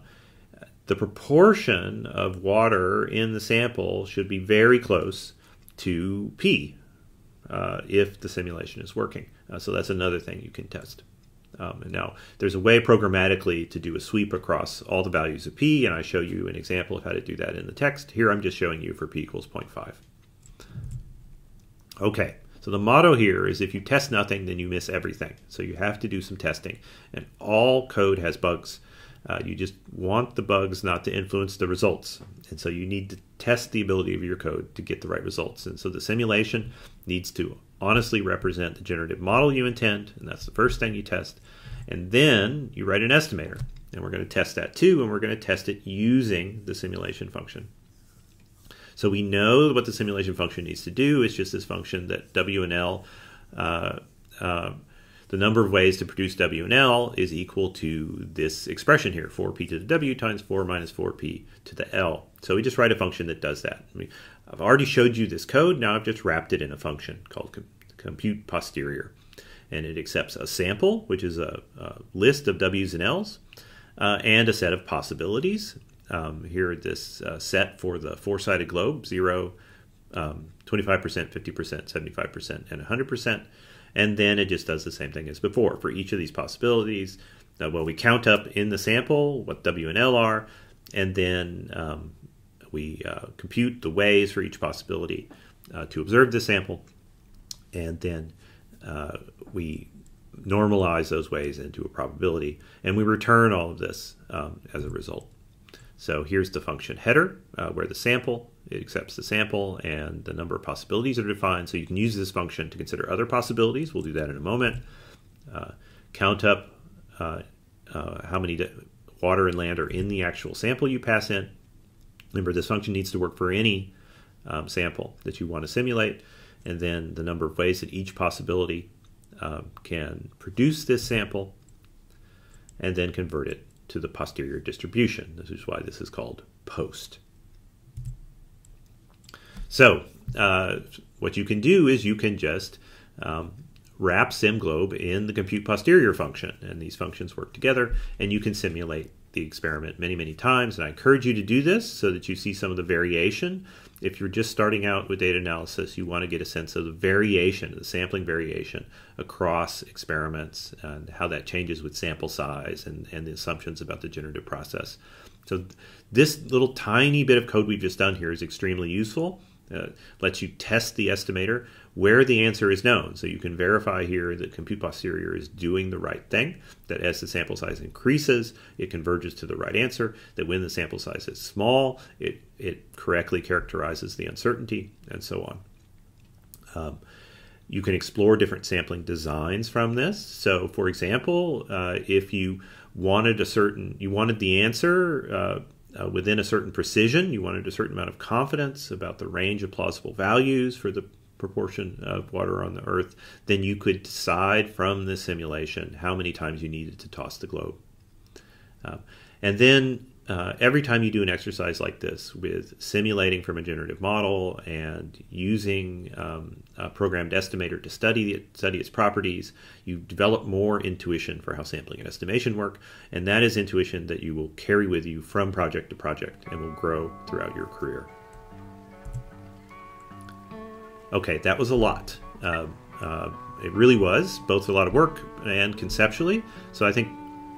the proportion of water in the sample should be very close to p uh, if the simulation is working. Uh, so that's another thing you can test. Um, and now there's a way programmatically to do a sweep across all the values of p, and I show you an example of how to do that in the text. Here I'm just showing you for p equals 0.5. Okay, so the motto here is if you test nothing, then you miss everything. So you have to do some testing. And all code has bugs. Uh, you just want the bugs not to influence the results. And so you need to test the ability of your code to get the right results. And so the simulation needs to honestly represent the generative model you intend. And that's the first thing you test. And then you write an estimator. And we're going to test that too. And we're going to test it using the simulation function. So we know what the simulation function needs to do. It's just this function that W and L, uh, uh, the number of ways to produce W and L is equal to this expression here, 4p to the W times 4 minus 4p to the L. So we just write a function that does that. I've already showed you this code. Now I've just wrapped it in a function called compute posterior. And it accepts a sample, which is a, a list of W's and L's, uh, and a set of possibilities um, here this uh, set for the four-sided globe, 0, um, 25%, 50%, 75%, and 100%. And then it just does the same thing as before. For each of these possibilities, uh, well, we count up in the sample what W and L are, and then um, we uh, compute the ways for each possibility uh, to observe the sample, and then uh, we normalize those ways into a probability, and we return all of this um, as a result. So here's the function header, uh, where the sample, it accepts the sample and the number of possibilities are defined. So you can use this function to consider other possibilities. We'll do that in a moment. Uh, count up uh, uh how many water and land are in the actual sample you pass in. Remember, this function needs to work for any um, sample that you want to simulate. And then the number of ways that each possibility um, can produce this sample and then convert it to the posterior distribution. This is why this is called post. So uh, what you can do is you can just um, wrap SimGlobe in the compute posterior function, and these functions work together, and you can simulate the experiment many, many times. And I encourage you to do this so that you see some of the variation if you're just starting out with data analysis, you want to get a sense of the variation, the sampling variation across experiments and how that changes with sample size and, and the assumptions about the generative process. So this little tiny bit of code we've just done here is extremely useful. Uh, lets you test the estimator where the answer is known. So you can verify here that compute posterior is doing the right thing, that as the sample size increases, it converges to the right answer, that when the sample size is small, it, it correctly characterizes the uncertainty, and so on. Um, you can explore different sampling designs from this. So, for example, uh, if you wanted a certain, you wanted the answer uh, uh, within a certain precision. You wanted a certain amount of confidence about the range of plausible values for the proportion of water on the Earth. Then you could decide from the simulation how many times you needed to toss the globe. Uh, and then uh, every time you do an exercise like this with simulating from a generative model and using um, a programmed estimator to study it, study its properties, you develop more intuition for how sampling and estimation work, and that is intuition that you will carry with you from project to project and will grow throughout your career. Okay, that was a lot. Uh, uh, it really was both a lot of work and conceptually. So I think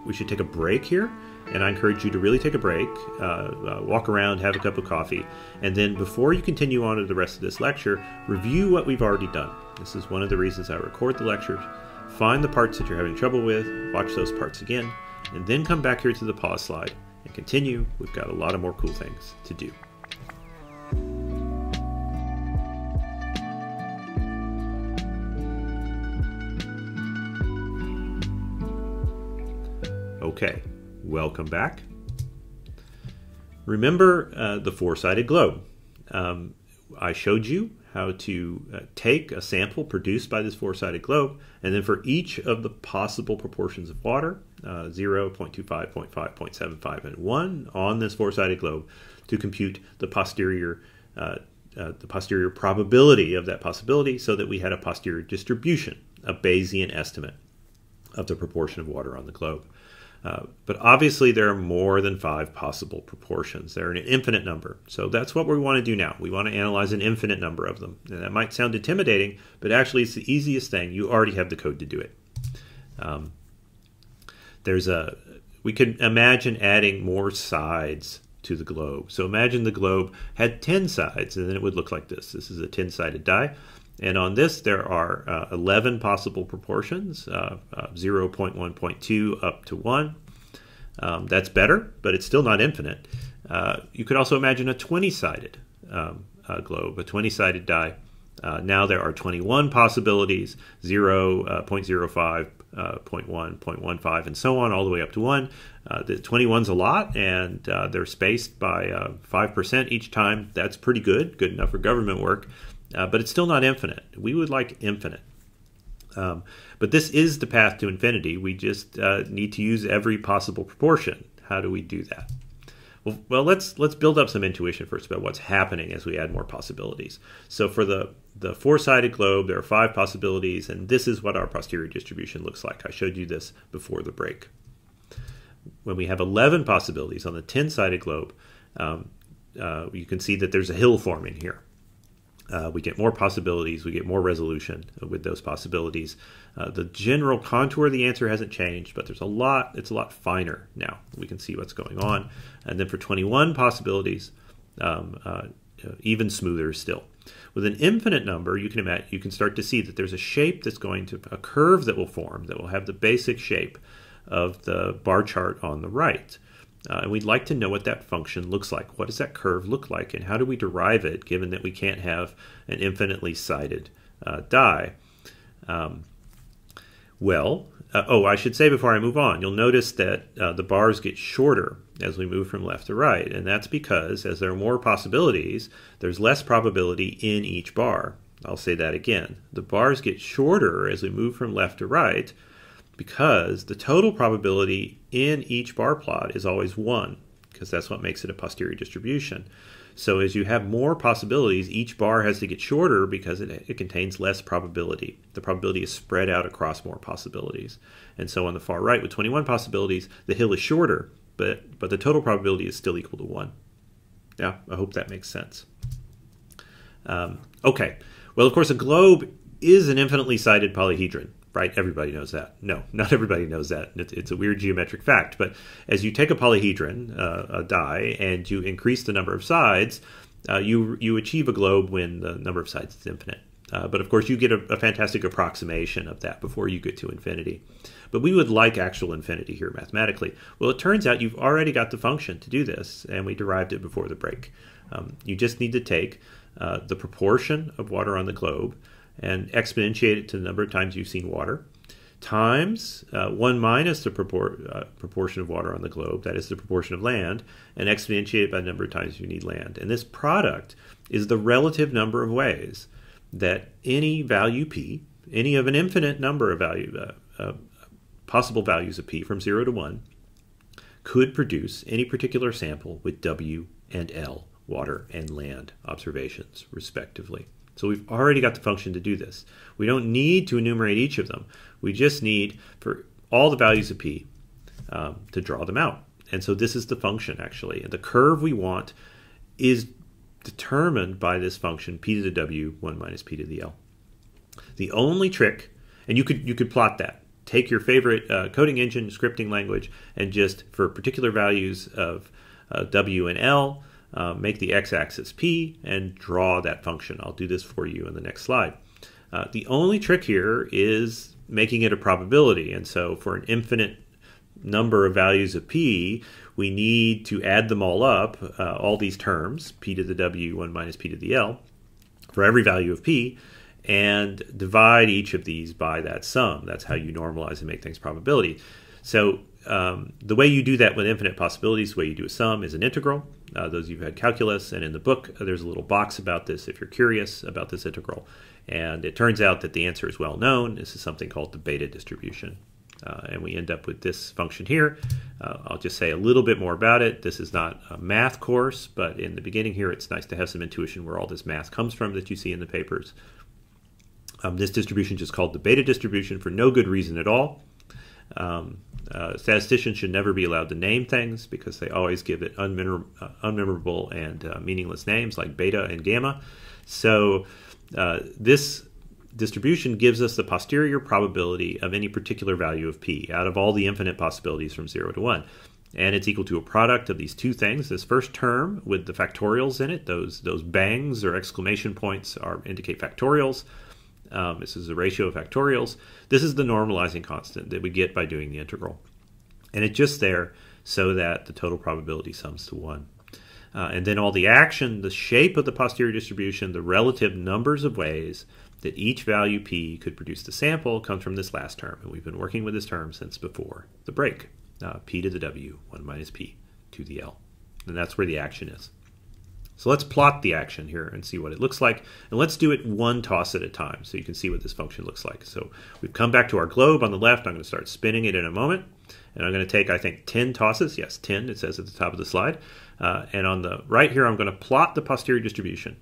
we should take a break here and I encourage you to really take a break, uh, uh, walk around, have a cup of coffee, and then before you continue on to the rest of this lecture, review what we've already done. This is one of the reasons I record the lectures. Find the parts that you're having trouble with, watch those parts again, and then come back here to the pause slide and continue. We've got a lot of more cool things to do. Okay, welcome back. Remember uh, the four-sided globe. Um, I showed you how to uh, take a sample produced by this four-sided globe, and then for each of the possible proportions of water, uh, 0, 0.25, 0.5, 0.75, and 1 on this four-sided globe, to compute the posterior uh, uh, the posterior probability of that possibility so that we had a posterior distribution, a Bayesian estimate of the proportion of water on the globe. Uh, but obviously, there are more than five possible proportions. There are an infinite number. So that's what we want to do now. We want to analyze an infinite number of them. And that might sound intimidating, but actually, it's the easiest thing. You already have the code to do it. Um, there's a we could imagine adding more sides to the globe. So imagine the globe had 10 sides, and then it would look like this. This is a 10 sided die. And on this, there are uh, 11 possible proportions, uh, uh, 0.1.2 up to 1. Um, that's better, but it's still not infinite. Uh, you could also imagine a 20-sided um, uh, globe, a 20-sided die. Uh, now there are 21 possibilities, 0, 0.05, 0.1, 0.15, and so on, all the way up to 1. the 21's a lot, and they're spaced by 5% each time. That's pretty good, good enough for government work uh, but it's still not infinite. We would like infinite. Um, but this is the path to infinity. We just uh, need to use every possible proportion. How do we do that? Well, well, let's let's build up some intuition first about what's happening as we add more possibilities. So for the the four-sided globe, there are five possibilities, and this is what our posterior distribution looks like. I showed you this before the break. When we have 11 possibilities on the 10-sided globe, um, uh, you can see that there's a hill forming here. Uh, we get more possibilities, we get more resolution with those possibilities. Uh, the general contour of the answer hasn't changed, but there's a lot, it's a lot finer now. We can see what's going on. And then for 21 possibilities, um, uh, even smoother still. With an infinite number, you can imagine, you can start to see that there's a shape that's going to, a curve that will form that will have the basic shape of the bar chart on the right. Uh, and we'd like to know what that function looks like. What does that curve look like, and how do we derive it, given that we can't have an infinitely sided uh, die? Um, well, uh, oh, I should say before I move on, you'll notice that uh, the bars get shorter as we move from left to right, and that's because as there are more possibilities, there's less probability in each bar. I'll say that again. The bars get shorter as we move from left to right, because the total probability in each bar plot is always 1, because that's what makes it a posterior distribution. So as you have more possibilities, each bar has to get shorter because it, it contains less probability. The probability is spread out across more possibilities. And so on the far right, with 21 possibilities, the hill is shorter, but, but the total probability is still equal to 1. Yeah, I hope that makes sense. Um, okay, well, of course, a globe is an infinitely sided polyhedron right? Everybody knows that. No, not everybody knows that. It's, it's a weird geometric fact. But as you take a polyhedron, uh, a die, and you increase the number of sides, uh, you you achieve a globe when the number of sides is infinite. Uh, but of course, you get a, a, fantastic approximation of that before you get to infinity. But we would like actual infinity here mathematically. Well, it turns out you've already got the function to do this, and we derived it before the break. Um, you just need to take uh, the proportion of water on the globe and exponentiate it to the number of times you've seen water times uh, 1 minus the uh, proportion of water on the globe, that is the proportion of land, and exponentiate it by the number of times you need land. And this product is the relative number of ways that any value p, any of an infinite number of value, uh, uh possible values of p from 0 to 1, could produce any particular sample with W and L, water and land observations, respectively. So we've already got the function to do this. We don't need to enumerate each of them. We just need for all the values of p um, to draw them out. And so this is the function actually. And the curve we want is determined by this function p to the w 1 minus p to the l. The only trick, and you could you could plot that take your favorite uh, coding engine, scripting language, and just for particular values of uh, W and L, uh, make the x-axis P and draw that function. I'll do this for you in the next slide. Uh, the only trick here is making it a probability. And so for an infinite number of values of P, we need to add them all up, uh, all these terms, P to the W, 1 minus P to the L, for every value of P, and divide each of these by that sum. That's how you normalize and make things probability. So um, the way you do that with infinite possibilities, the way you do a sum is an integral. Uh, those of you who had calculus, and in the book, uh, there's a little box about this if you're curious about this integral. And it turns out that the answer is well known. This is something called the beta distribution. Uh, and we end up with this function here. Uh, I'll just say a little bit more about it. This is not a math course, but in the beginning here, it's nice to have some intuition where all this math comes from that you see in the papers. Um, this distribution is just called the beta distribution for no good reason at all. Um, uh, statisticians should never be allowed to name things because they always give it unmemor- uh, unmemorable and uh, meaningless names like beta and gamma. So uh, this distribution gives us the posterior probability of any particular value of p out of all the infinite possibilities from 0 to 1 and it's equal to a product of these two things. This first term with the factorials in it those those bangs or exclamation points are indicate factorials um, this is the ratio of factorials. This is the normalizing constant that we get by doing the integral. And it's just there so that the total probability sums to 1. Uh, and then all the action, the shape of the posterior distribution, the relative numbers of ways that each value p could produce the sample comes from this last term. And we've been working with this term since before the break. Uh, p to the w, 1 minus p to the l. And that's where the action is. So let's plot the action here and see what it looks like. And let's do it one toss at a time so you can see what this function looks like. So we've come back to our globe on the left. I'm going to start spinning it in a moment. And I'm going to take, I think, 10 tosses. Yes, 10, it says at the top of the slide. Uh, and on the right here, I'm going to plot the posterior distribution.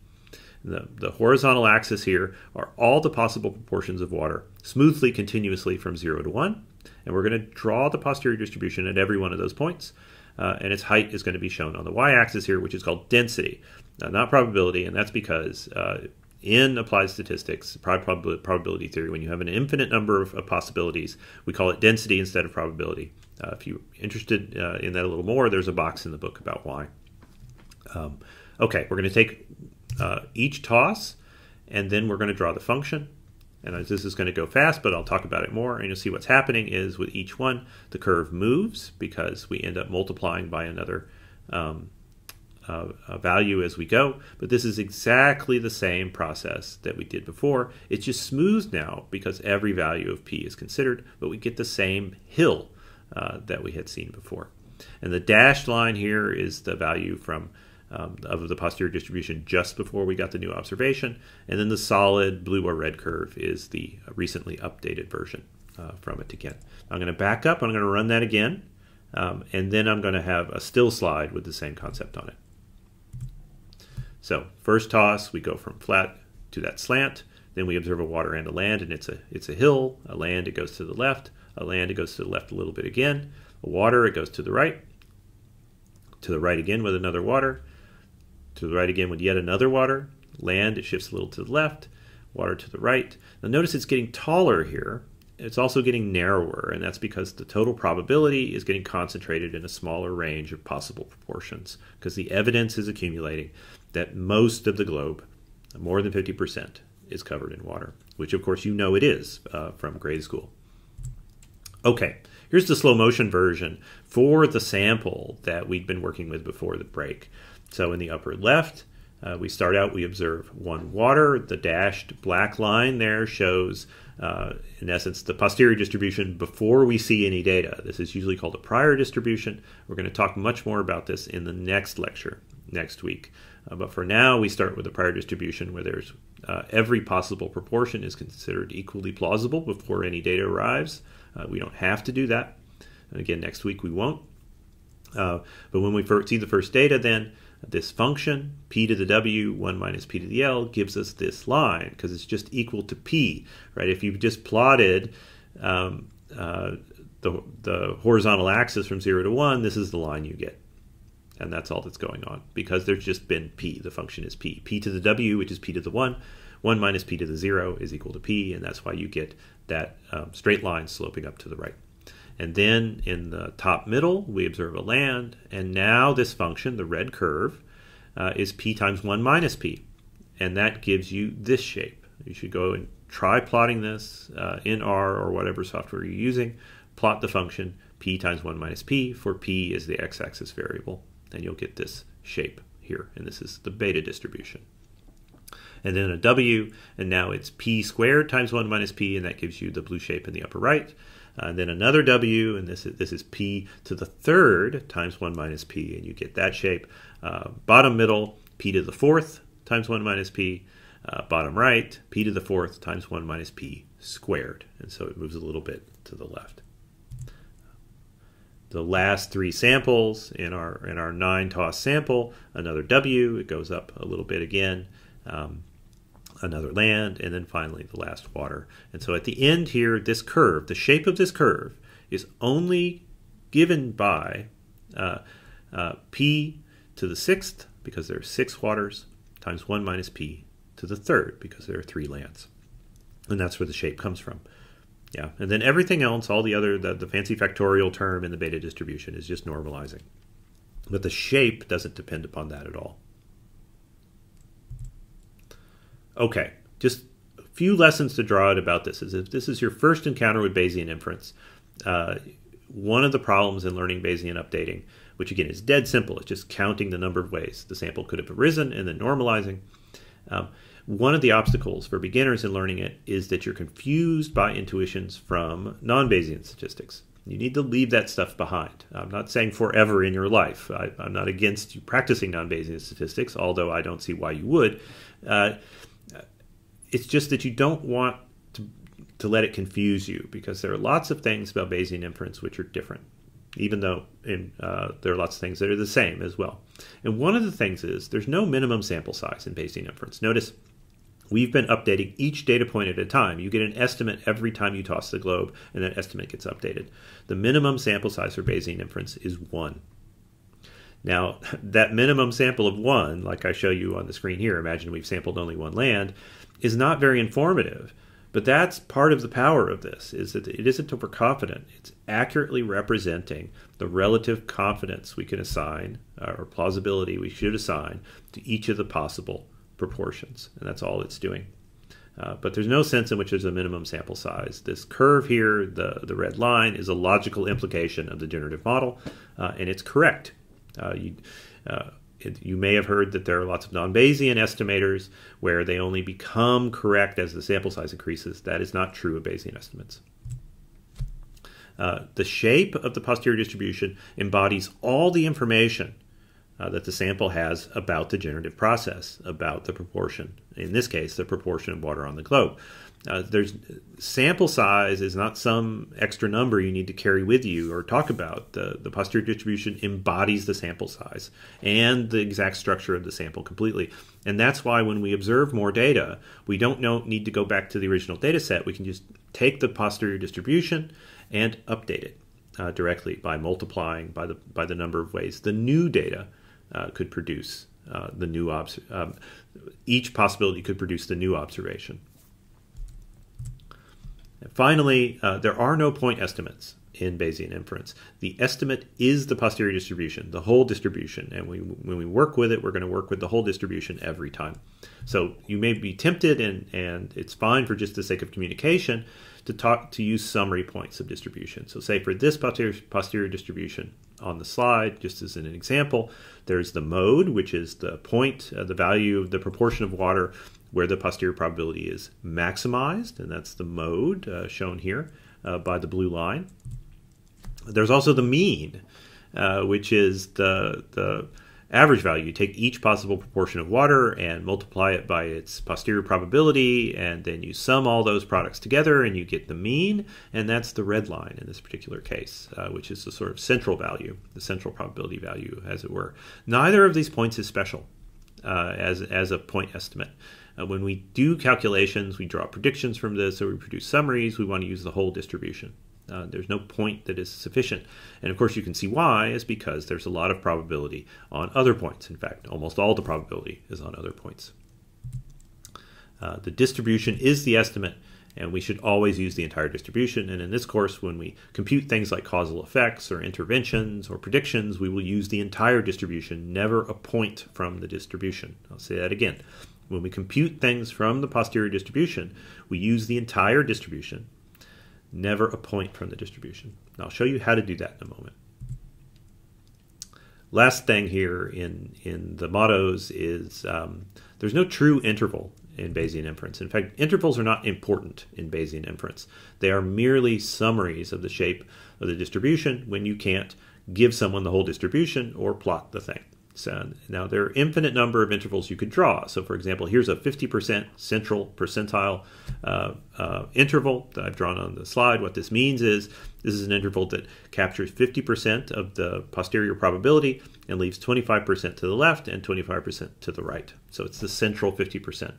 The, the, horizontal axis here are all the possible proportions of water, smoothly, continuously from 0 to 1. And we're going to draw the posterior distribution at every one of those points uh, and its height is going to be shown on the y-axis here, which is called density, not probability, and that's because uh, in applied statistics, probability theory, when you have an infinite number of, of possibilities, we call it density instead of probability. Uh, if you're interested uh, in that a little more, there's a box in the book about why. Um, okay, we're going to take uh, each toss, and then we're going to draw the function. And this is going to go fast, but I'll talk about it more. And you'll see what's happening is with each one, the curve moves because we end up multiplying by another um, uh, value as we go. But this is exactly the same process that we did before. It's just smooth now because every value of p is considered, but we get the same hill uh, that we had seen before. And the dashed line here is the value from um, of the posterior distribution just before we got the new observation. And then the solid blue or red curve is the recently updated version uh, from it again. I'm going to back up. I'm going to run that again. Um, and then I'm going to have a still slide with the same concept on it. So first toss, we go from flat to that slant. Then we observe a water and a land, and it's a it's a hill. A land, it goes to the left. A land, it goes to the left a little bit again. A water, it goes to the right. To the right again with another water to the right again with yet another water. Land, it shifts a little to the left, water to the right. Now notice it's getting taller here. It's also getting narrower, and that's because the total probability is getting concentrated in a smaller range of possible proportions because the evidence is accumulating that most of the globe, more than 50%, is covered in water, which of course you know it is uh, from grade school. Okay, here's the slow motion version for the sample that we'd been working with before the break. So in the upper left, uh, we start out, we observe one water. The dashed black line there shows, uh, in essence, the posterior distribution before we see any data. This is usually called a prior distribution. We're going to talk much more about this in the next lecture next week. Uh, but for now, we start with a prior distribution where there's uh, every possible proportion is considered equally plausible before any data arrives. Uh, we don't have to do that. And again, next week we won't. Uh, but when we see the first data, then this function, p to the w, 1 minus p to the l, gives us this line because it's just equal to p, right? If you've just plotted um, uh, the, the horizontal axis from 0 to 1, this is the line you get. And that's all that's going on because there's just been p. The function is p. p to the w, which is p to the 1, 1 minus p to the 0 is equal to p, and that's why you get that um, straight line sloping up to the right. And then in the top middle, we observe a land, and now this function, the red curve, uh, is p times 1 minus p, and that gives you this shape. You should go and try plotting this uh, in R or whatever software you're using. Plot the function p times 1 minus p, for p is the x-axis variable, and you'll get this shape here, and this is the beta distribution. And then a w, and now it's p squared times 1 minus p, and that gives you the blue shape in the upper right. Uh, and then another w, and this is, this is p to the third times 1 minus p, and you get that shape. Uh, bottom middle, p to the fourth times 1 minus p. Uh, bottom right, p to the fourth times 1 minus p squared. And so it moves a little bit to the left. The last three samples in our in our nine toss sample, another W, it goes up a little bit again, um, another land, and then finally the last water. And so at the end here, this curve, the shape of this curve, is only given by uh, uh, p to the sixth, because there are six waters, times 1 minus p to the third because there are three lands. And that's where the shape comes from. Yeah, and then everything else, all the other, the, the fancy factorial term in the beta distribution is just normalizing. But the shape doesn't depend upon that at all. Okay, just a few lessons to draw out about this is if this is your first encounter with Bayesian inference, uh, one of the problems in learning Bayesian updating, which again is dead simple, it's just counting the number of ways the sample could have arisen and then normalizing. Um, one of the obstacles for beginners in learning it is that you're confused by intuitions from non Bayesian statistics. You need to leave that stuff behind. I'm not saying forever in your life. I, am not against you practicing non Bayesian statistics, although I don't see why you would. Uh, it's just that you don't want to, to let it confuse you because there are lots of things about Bayesian inference which are different, even though in, uh, there are lots of things that are the same as well. And one of the things is there's no minimum sample size in Bayesian inference. Notice We've been updating each data point at a time. You get an estimate every time you toss the globe, and that estimate gets updated. The minimum sample size for Bayesian inference is one. Now, that minimum sample of one, like I show you on the screen here, imagine we've sampled only one land, is not very informative. But that's part of the power of this, is that it isn't overconfident. It's accurately representing the relative confidence we can assign, uh, or plausibility we should assign, to each of the possible proportions, and that's all it's doing. Uh, but there's no sense in which there's a minimum sample size. This curve here, the, the red line, is a logical implication of the generative model, uh, and it's correct. Uh, you, uh, it, you may have heard that there are lots of non-Bayesian estimators where they only become correct as the sample size increases. That is not true of Bayesian estimates. Uh, the shape of the posterior distribution embodies all the information uh, that the sample has about the generative process, about the proportion, in this case, the proportion of water on the globe. Uh, there's sample size is not some extra number you need to carry with you or talk about. The, the posterior distribution embodies the sample size and the exact structure of the sample completely. And that's why when we observe more data, we don't know, need to go back to the original data set. We can just take the posterior distribution and update it uh, directly by multiplying by the, by the number of ways the new data uh, could produce uh, the new obs- um, each possibility could produce the new observation. And finally, uh, there are no point estimates in Bayesian inference. The estimate is the posterior distribution, the whole distribution, and we, when we work with it, we're going to work with the whole distribution every time. So you may be tempted, and, and it's fine for just the sake of communication, to talk to use summary points of distribution. So say for this posterior, posterior distribution, on the slide, just as an example. There's the mode, which is the point, uh, the value, of the proportion of water where the posterior probability is maximized, and that's the mode uh, shown here uh, by the blue line. There's also the mean, uh, which is the the average value. You take each possible proportion of water and multiply it by its posterior probability, and then you sum all those products together and you get the mean, and that's the red line in this particular case, uh, which is the sort of central value, the central probability value, as it were. Neither of these points is special uh, as, as a point estimate. Uh, when we do calculations, we draw predictions from this, or we produce summaries, we want to use the whole distribution. Uh, there's no point that is sufficient. And of course, you can see why is because there's a lot of probability on other points. In fact, almost all the probability is on other points. Uh, the distribution is the estimate, and we should always use the entire distribution. And in this course, when we compute things like causal effects or interventions or predictions, we will use the entire distribution, never a point from the distribution. I'll say that again. When we compute things from the posterior distribution, we use the entire distribution, never a point from the distribution. And I'll show you how to do that in a moment. Last thing here in, in the mottos is um, there's no true interval in Bayesian inference. In fact, intervals are not important in Bayesian inference. They are merely summaries of the shape of the distribution when you can't give someone the whole distribution or plot the thing. Now there are infinite number of intervals you could draw. So for example, here's a 50% central percentile uh, uh, interval that I've drawn on the slide. What this means is this is an interval that captures 50% of the posterior probability and leaves 25% to the left and 25% to the right. So it's the central 50%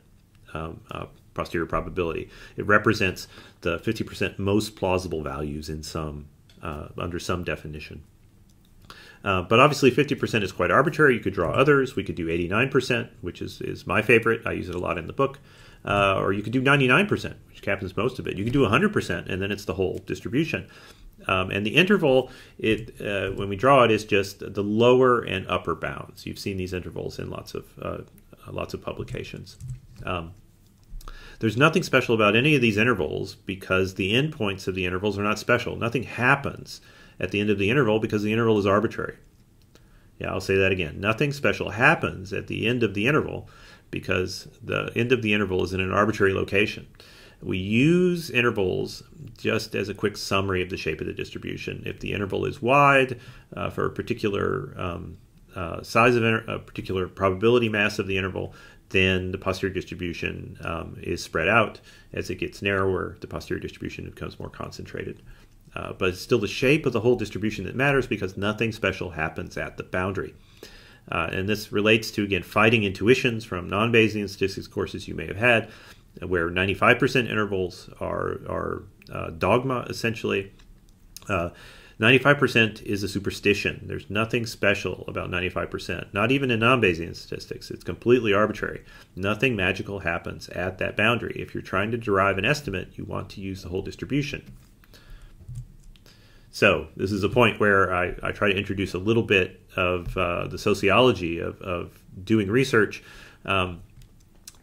um, uh, posterior probability. It represents the 50% most plausible values in some uh, under some definition. Uh, but obviously, 50% is quite arbitrary. You could draw others. We could do 89%, which is, is my favorite. I use it a lot in the book. Uh, or you could do 99%, which captains most of it. You could do 100%, and then it's the whole distribution. Um, and the interval, it uh, when we draw it, is just the lower and upper bounds. You've seen these intervals in lots of uh, lots of publications. Um, there's nothing special about any of these intervals because the endpoints of the intervals are not special. Nothing happens at the end of the interval because the interval is arbitrary. Yeah, I'll say that again. Nothing special happens at the end of the interval because the end of the interval is in an arbitrary location. We use intervals just as a quick summary of the shape of the distribution. If the interval is wide uh, for a particular um, uh, size of a particular probability mass of the interval, then the posterior distribution um, is spread out. As it gets narrower, the posterior distribution becomes more concentrated. Uh, but it's still the shape of the whole distribution that matters because nothing special happens at the boundary. Uh, and this relates to, again, fighting intuitions from non Bayesian statistics courses you may have had, where 95% intervals are, are uh, dogma, essentially. Uh, 95% is a superstition. There's nothing special about 95%, not even in non Bayesian statistics. It's completely arbitrary. Nothing magical happens at that boundary. If you're trying to derive an estimate, you want to use the whole distribution. So, this is a point where I, I try to introduce a little bit of uh, the sociology of, of doing research. Um,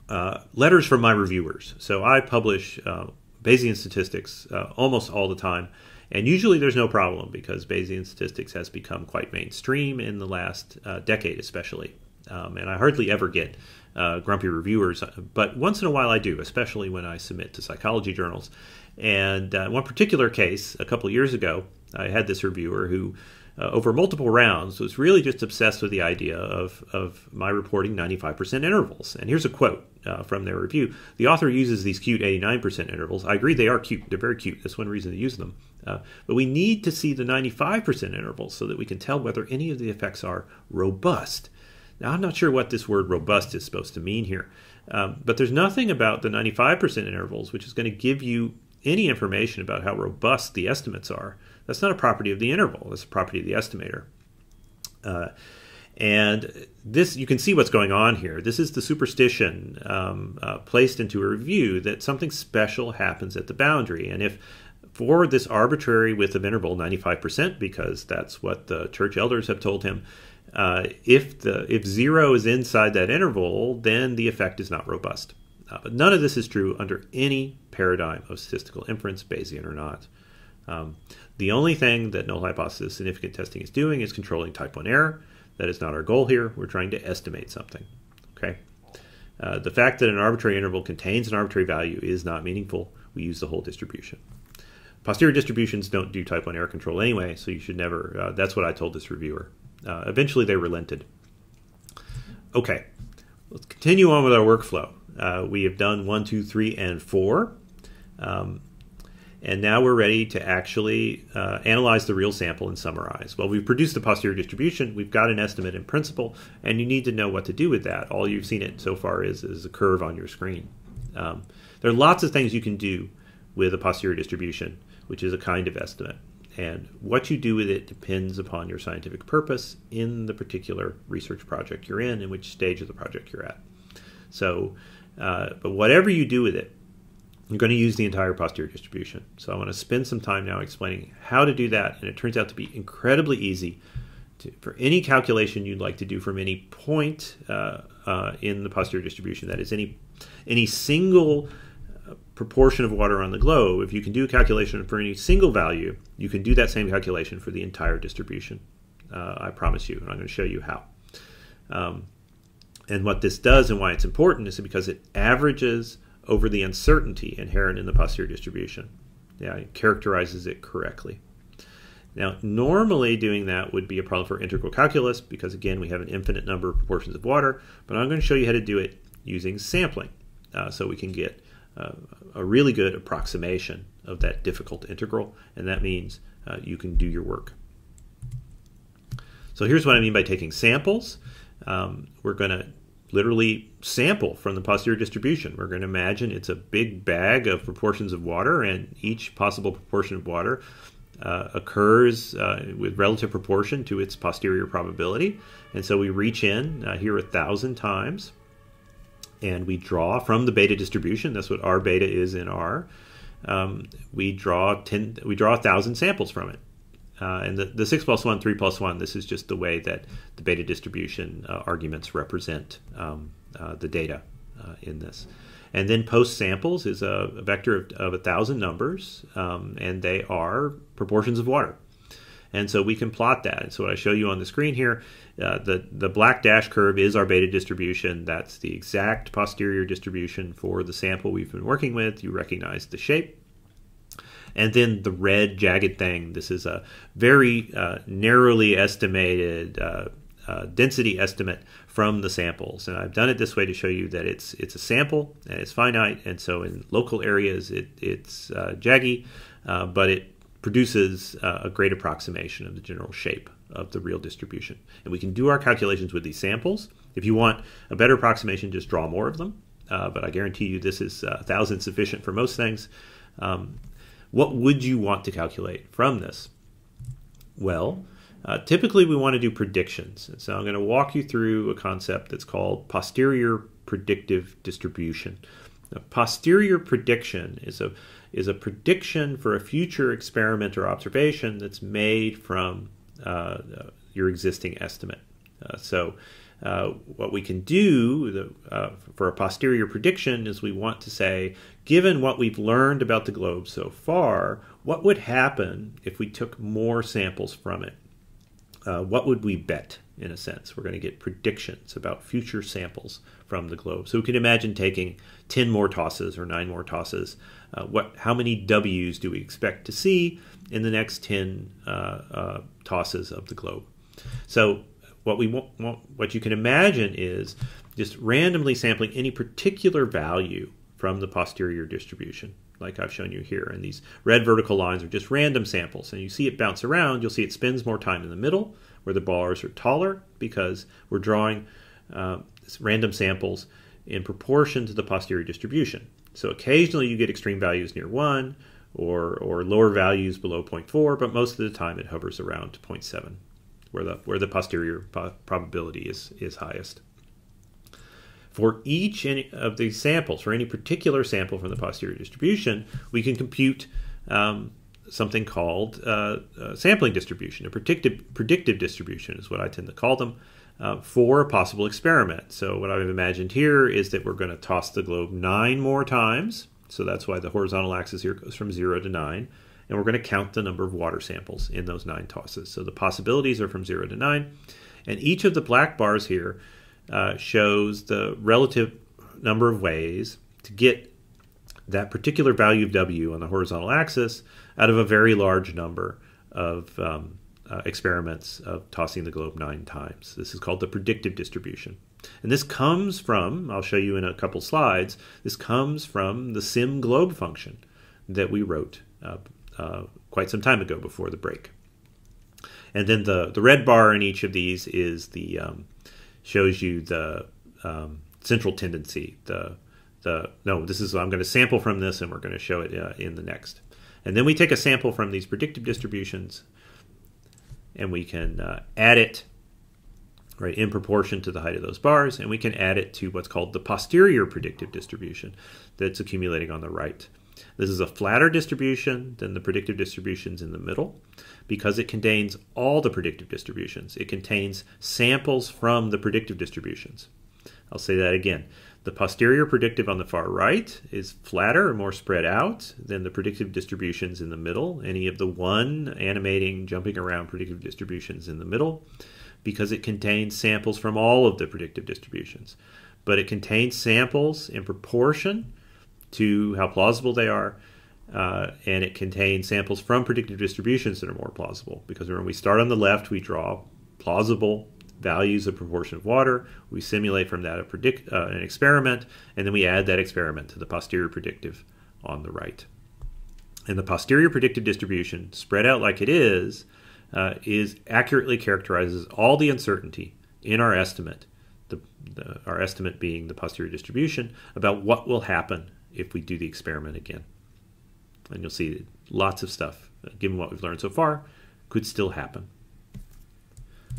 uh, letters from my reviewers. So, I publish uh, Bayesian statistics uh, almost all the time and usually there's no problem because Bayesian statistics has become quite mainstream in the last uh, decade, especially. Um, and I hardly ever get uh, grumpy reviewers, but once in a while I do, especially when I submit to psychology journals. And one particular case, a couple years ago, I had this reviewer who uh, over multiple rounds was really just obsessed with the idea of, of my reporting 95% intervals. And here's a quote uh, from their review The author uses these cute 89% intervals. I agree they are cute, they're very cute. That's one reason to use them. Uh, but we need to see the 95% intervals so that we can tell whether any of the effects are robust. Now, I'm not sure what this word robust is supposed to mean here, um, but there's nothing about the 95% intervals which is going to give you any information about how robust the estimates are. That's not a property of the interval, that's a property of the estimator. Uh, and this, you can see what's going on here. This is the superstition um, uh, placed into a review that something special happens at the boundary. And if for this arbitrary width of interval, 95%, because that's what the church elders have told him, uh, if the if zero is inside that interval, then the effect is not robust. Uh, but none of this is true under any paradigm of statistical inference, Bayesian or not. Um, the only thing that null hypothesis significant testing is doing is controlling type 1 error. That is not our goal here. We're trying to estimate something. Okay. Uh, the fact that an arbitrary interval contains an arbitrary value is not meaningful. We use the whole distribution. Posterior distributions don't do type 1 error control anyway, so you should never. Uh, that's what I told this reviewer. Uh, eventually, they relented. Okay, let's continue on with our workflow. Uh, we have done one, two, three, and four. Um, and now we're ready to actually uh, analyze the real sample and summarize. Well, we've produced the posterior distribution, we've got an estimate in principle, and you need to know what to do with that. All you've seen it so far is, is a curve on your screen. Um, there are lots of things you can do with a posterior distribution, which is a kind of estimate. And what you do with it depends upon your scientific purpose in the particular research project you're in and which stage of the project you're at. So Uh, but whatever you do with it, you're going to use the entire posterior distribution. So I want to spend some time now explaining how to do that, and it turns out to be incredibly easy to, for any calculation you'd like to do from any point uh, uh, in the posterior distribution. That is any any single uh, proportion of water on the globe. If you can do a calculation for any single value, you can do that same calculation for the entire distribution. Uh, I promise you, and I'm going to show you how. Um, and what this does and why it's important is because it averages over the uncertainty inherent in the posterior distribution. Yeah, it characterizes it correctly. Now, normally doing that would be a problem for integral calculus because, again, we have an infinite number of proportions of water, but I'm going to show you how to do it using sampling uh, so we can get uh, a really good approximation of that difficult integral, and that means uh, you can do your work. So here's what I mean by taking samples. Um, we're going to literally sample from the posterior distribution. We're going to imagine it's a big bag of proportions of water, and each possible proportion of water uh, occurs uh, with relative proportion to its posterior probability. And so we reach in uh, here a thousand times, and we draw from the beta distribution. That's what R beta is in R. Um, we draw ten. We draw a thousand samples from it. Uh, and the, the 6 plus 1, 3 plus 1, this is just the way that the beta distribution uh, arguments represent um, uh, the data uh, in this. And then post samples is a, a vector of, of, a thousand numbers, um, and they are proportions of water. And so we can plot that. So what I show you on the screen here, uh, the, the black dash curve is our beta distribution. That's the exact posterior distribution for the sample we've been working with. You recognize the shape. And then the red jagged thing, this is a very uh, narrowly estimated uh, uh, density estimate from the samples. And I've done it this way to show you that it's it's a sample and it's finite. And so in local areas, it, it's uh, jaggy, uh, but it produces uh, a great approximation of the general shape of the real distribution. And we can do our calculations with these samples. If you want a better approximation, just draw more of them. but I guarantee you this is a thousand sufficient for most things. Um, what would you want to calculate from this? Well, uh, typically we want to do predictions. And so I'm going to walk you through a concept that's called posterior predictive distribution. A posterior prediction is a is a prediction for a future experiment or observation that's made from uh, your existing estimate. Uh, so uh, what we can do the, uh, for a posterior prediction is we want to say, given what we've learned about the globe so far, what would happen if we took more samples from it? Uh, what would we bet, in a sense? We're going to get predictions about future samples from the globe. So we can imagine taking 10 more tosses or 9 more tosses. Uh, what, how many W's do we expect to see in the next 10 uh, tosses of the globe? So what we want, what you can imagine is just randomly sampling any particular value from the posterior distribution, like I've shown you here. And these red vertical lines are just random samples. And you see it bounce around. You'll see it spends more time in the middle, where the bars are taller, because we're drawing uh, random samples in proportion to the posterior distribution. So occasionally you get extreme values near 1 or, or lower values below 0.4, but most of the time it hovers around 0.7 where the where the posterior probability is is highest. For each of these samples, for any particular sample from the posterior distribution, we can compute um, something called uh, a sampling distribution. A predictive predictive distribution is what I tend to call them. Uh, for a possible experiment. So, what I've imagined here is that we're going to toss the globe nine more times. So, that's why the horizontal axis here goes from zero to nine and we're going to count the number of water samples in those nine tosses. So the possibilities are from 0 to 9, and each of the black bars here uh, shows the relative number of ways to get that particular value of W on the horizontal axis out of a very large number of um, uh, experiments of tossing the globe nine times. This is called the predictive distribution. And this comes from, I'll show you in a couple slides, this comes from the sim globe function that we wrote uh, uh, quite some time ago before the break. And then the, the red bar in each of these is the um, shows you the um, central tendency. The the no, this is I'm going to sample from this, and we're going to show it uh, in the next. And then we take a sample from these predictive distributions, and we can uh, add it right, in proportion to the height of those bars, and we can add it to what's called the posterior predictive distribution that's accumulating on the right. This is a flatter distribution than the predictive distributions in the middle because it contains all the predictive distributions. It contains samples from the predictive distributions. I'll say that again. The posterior predictive on the far right is flatter and more spread out than the predictive distributions in the middle, any of the one animating, jumping around predictive distributions in the middle, because it contains samples from all of the predictive distributions. But it contains samples in proportion to how plausible they are, uh, and it contains samples from predictive distributions that are more plausible. Because when we start on the left, we draw plausible values of proportion of water. We simulate from that a predict, uh, an experiment, and then we add that experiment to the posterior predictive on the right. And the posterior predictive distribution, spread out like it is, uh, is accurately characterizes all the uncertainty in our estimate, the, the, our estimate being the posterior distribution, about what will happen if we do the experiment again. And you'll see lots of stuff, given what we've learned so far, could still happen.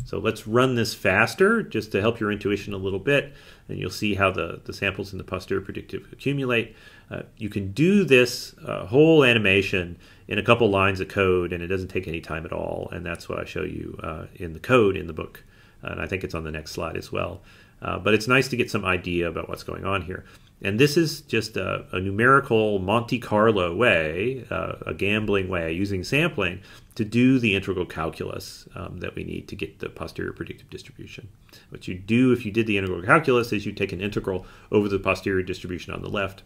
So let's run this faster just to help your intuition a little bit, and you'll see how the, the samples in the posterior predictive accumulate. Uh, you can do this uh, whole animation in a couple lines of code, and it doesn't take any time at all, and that's what I show you uh, in the code in the book. And I think it's on the next slide as well. Uh, but it's nice to get some idea about what's going on here. And this is just a, a numerical Monte Carlo way, uh, a gambling way, using sampling to do the integral calculus um, that we need to get the posterior predictive distribution. What you do if you did the integral calculus is you take an integral over the posterior distribution on the left,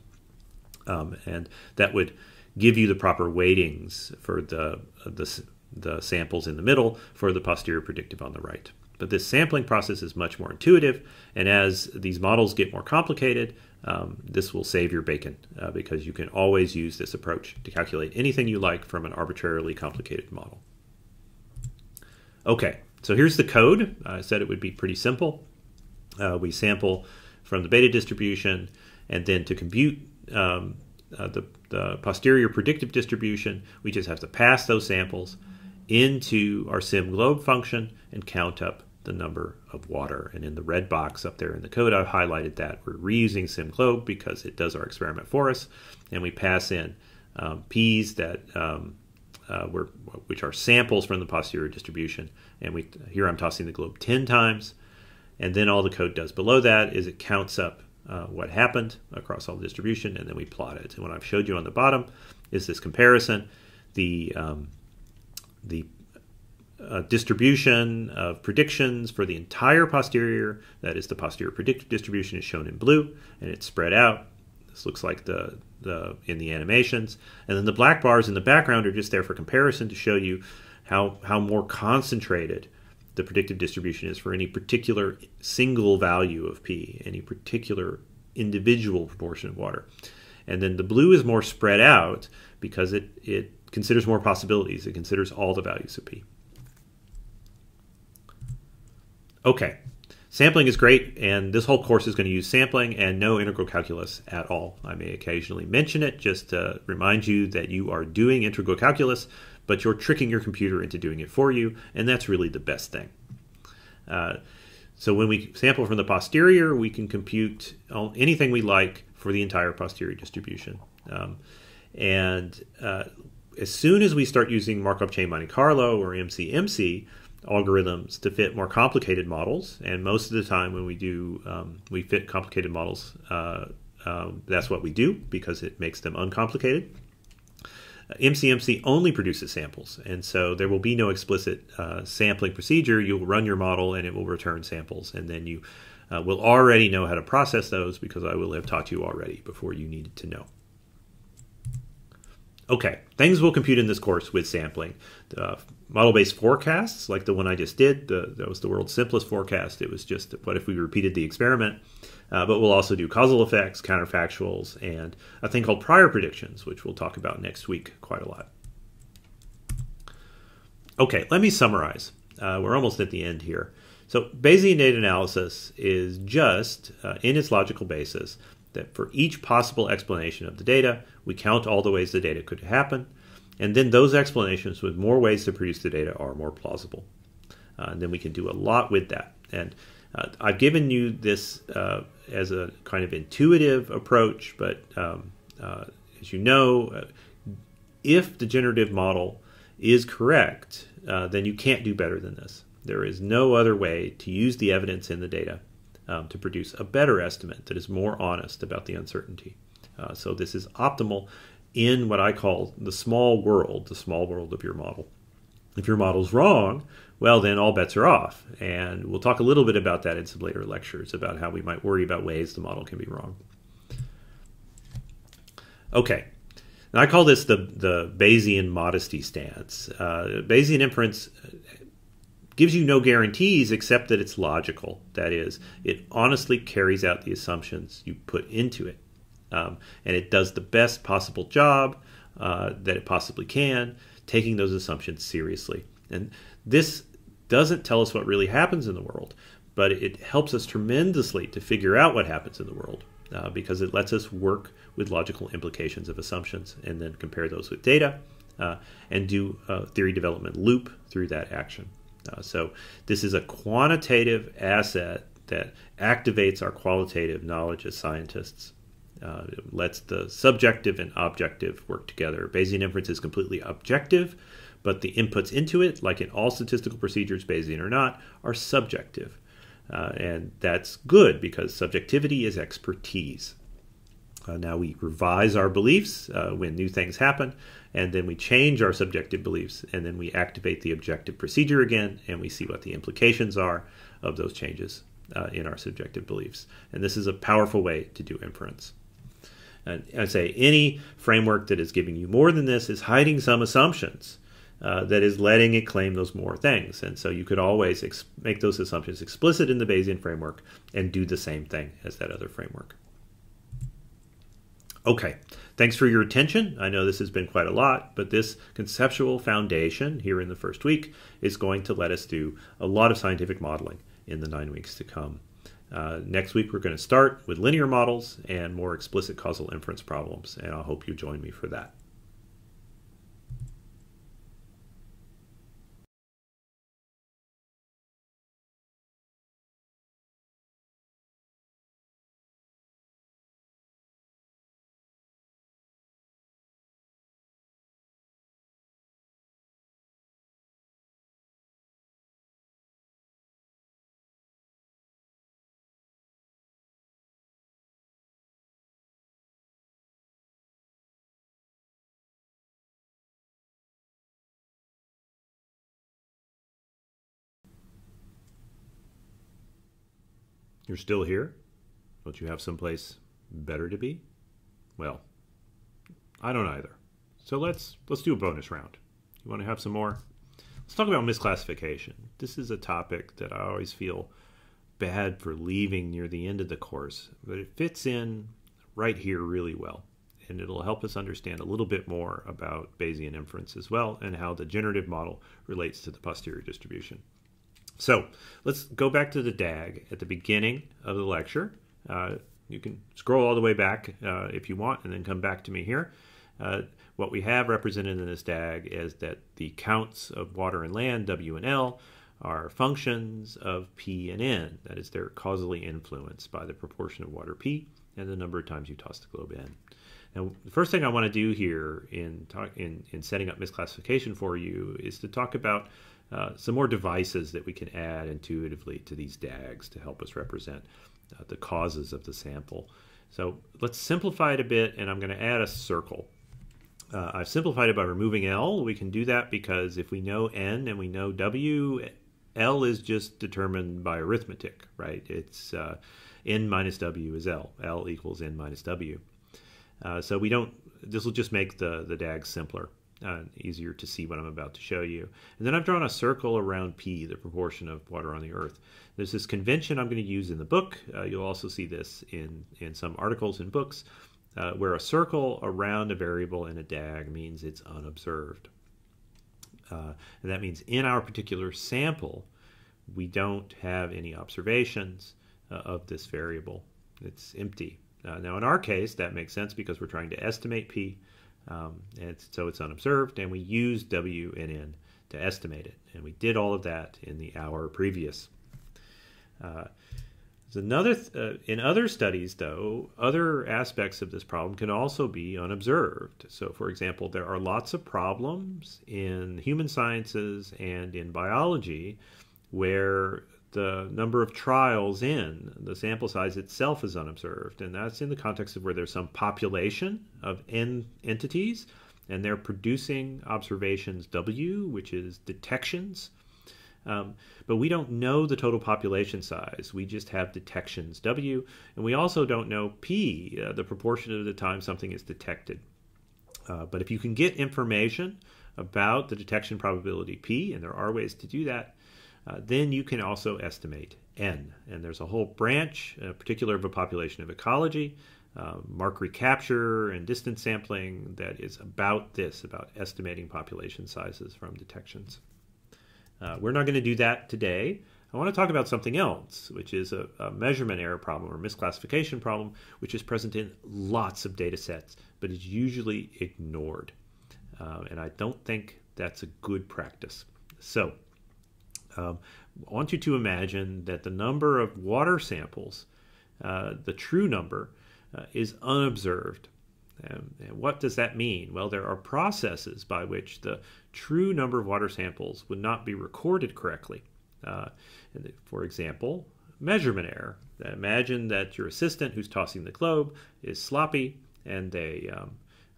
um, and that would give you the proper weightings for the, the, the samples in the middle for the posterior predictive on the right. But this sampling process is much more intuitive, and as these models get more complicated, um, this will save your bacon uh, because you can always use this approach to calculate anything you like from an arbitrarily complicated model. Okay, so here's the code. I said it would be pretty simple. Uh, we sample from the beta distribution, and then to compute um, uh, the, the posterior predictive distribution, we just have to pass those samples into our SimGlobe function and count up the number of water. And in the red box up there in the code, I've highlighted that. We're reusing SimGlobe because it does our experiment for us. And we pass in um, P's that um, uh, were, which are samples from the posterior distribution. And we here I'm tossing the globe 10 times. And then all the code does below that is it counts up uh, what happened across all the distribution, and then we plot it. And what I've showed you on the bottom is this comparison. The um, the uh, distribution of predictions for the entire posterior, that is the posterior predictive distribution is shown in blue and it's spread out. This looks like the, the in the animations. And then the black bars in the background are just there for comparison to show you how, how more concentrated the predictive distribution is for any particular single value of P, any particular individual proportion of water. And then the blue is more spread out because it, it considers more possibilities. It considers all the values of P. Okay, sampling is great, and this whole course is going to use sampling and no integral calculus at all. I may occasionally mention it just to remind you that you are doing integral calculus, but you're tricking your computer into doing it for you, and that's really the best thing. Uh, so when we sample from the posterior, we can compute anything we like for the entire posterior distribution. Um, and uh, as soon as we start using Markov chain Monte Carlo or MCMC, algorithms to fit more complicated models. And most of the time, when we do, um, we fit complicated models. Uh, um, that's what we do because it makes them uncomplicated. Uh, MCMC only produces samples, and so there will be no explicit uh, sampling procedure. You'll run your model, and it will return samples, and then you uh, will already know how to process those because I will have taught you already before you needed to know. Okay, things we'll compute in this course with sampling. Uh, model-based forecasts, like the one I just did, the, that was the world's simplest forecast. It was just what if we repeated the experiment. Uh, but we'll also do causal effects, counterfactuals, and a thing called prior predictions, which we'll talk about next week quite a lot. Okay, let me summarize. Uh, we're almost at the end here. So Bayesian data analysis is just, uh, in its logical basis, that for each possible explanation of the data, we count all the ways the data could happen, and then those explanations with more ways to produce the data are more plausible. Uh, and then we can do a lot with that. And uh, I've given you this uh, as a kind of intuitive approach, but um, uh, as you know, uh, if the generative model is correct, uh, then you can't do better than this. There is no other way to use the evidence in the data um, to produce a better estimate that is more honest about the uncertainty. Uh, so this is optimal in what I call the small world, the small world of your model. If your model's wrong, well, then all bets are off. And we'll talk a little bit about that in some later lectures about how we might worry about ways the model can be wrong. Okay, now I call this the, the Bayesian modesty stance. Uh, Bayesian inference gives you no guarantees except that it's logical. That is, it honestly carries out the assumptions you put into it. Um, and it does the best possible job uh, that it possibly can, taking those assumptions seriously. And this doesn't tell us what really happens in the world, but it helps us tremendously to figure out what happens in the world uh, because it lets us work with logical implications of assumptions and then compare those with data uh, and do a theory development loop through that action. Uh, so this is a quantitative asset that activates our qualitative knowledge as scientists. Uh, it lets the subjective and objective work together. Bayesian inference is completely objective, but the inputs into it, like in all statistical procedures, Bayesian or not, are subjective. Uh, and that's good because subjectivity is expertise. Uh, now we revise our beliefs uh, when new things happen, and then we change our subjective beliefs, and then we activate the objective procedure again, and we see what the implications are of those changes uh, in our subjective beliefs. And this is a powerful way to do inference. And I say any framework that is giving you more than this is hiding some assumptions uh, that is letting it claim those more things. And so you could always make those assumptions explicit in the Bayesian framework and do the same thing as that other framework. Okay, thanks for your attention. I know this has been quite a lot, but this conceptual foundation here in the first week is going to let us do a lot of scientific modeling in the nine weeks to come. Uh, next week, we're going to start with linear models and more explicit causal inference problems, and I hope you join me for that. You're still here? Don't you have someplace better to be? Well, I don't either. So let's let's do a bonus round. You want to have some more? Let's talk about misclassification. This is a topic that I always feel bad for leaving near the end of the course, but it fits in right here really well. And it'll help us understand a little bit more about Bayesian inference as well and how the generative model relates to the posterior distribution. So let's go back to the DAG at the beginning of the lecture. Uh, you can scroll all the way back uh, if you want and then come back to me here. Uh, what we have represented in this DAG is that the counts of water and land, W and L, are functions of P and N. That is, they're causally influenced by the proportion of water P and the number of times you toss the globe in. Now, the first thing I want to do here in, talk, in, in setting up misclassification for you is to talk about uh, some more devices that we can add intuitively to these DAGs to help us represent uh, the causes of the sample. So let's simplify it a bit, and I'm going to add a circle. Uh, I've simplified it by removing L. We can do that because if we know N and we know W, L is just determined by arithmetic, right? It's uh, N minus W is L. L equals N minus W. Uh, so we don't, this will just make the, the DAG simpler uh, easier to see what I'm about to show you. And then I've drawn a circle around P, the proportion of water on the Earth. There's this convention I'm going to use in the book. Uh, you'll also see this in, in some articles and books, uh, where a circle around a variable in a DAG means it's unobserved. Uh, and that means in our particular sample, we don't have any observations uh, of this variable. It's empty. Uh, now, in our case, that makes sense because we're trying to estimate P. Um, and so it's unobserved, and we use W and N to estimate it. And we did all of that in the hour previous. Uh, another th- uh, in other studies, though, other aspects of this problem can also be unobserved. So, for example, there are lots of problems in human sciences and in biology where the number of trials in the sample size itself is unobserved, and that's in the context of where there's some population of n entities, and they're producing observations W, which is detections um, but we don't know the total population size. We just have detections W, and we also don't know P, uh, the proportion of the time something is detected. Uh, but if you can get information about the detection probability P, and there are ways to do that, uh, then you can also estimate N. And there's a whole branch, uh, particular of a population of ecology, uh, mark recapture and distance sampling that is about this, about estimating population sizes from detections. Uh, we're not going to do that today. I want to talk about something else, which is a, a, measurement error problem or misclassification problem, which is present in lots of data sets, but is usually ignored. Uh, and I don't think that's a good practice. So, um, I want you to imagine that the number of water samples, uh, the true number, uh, is unobserved um, and what does that mean? Well, there are processes by which the true number of water samples would not be recorded correctly. Uh, for example, measurement error. Imagine that your assistant who's tossing the globe is sloppy and they, um,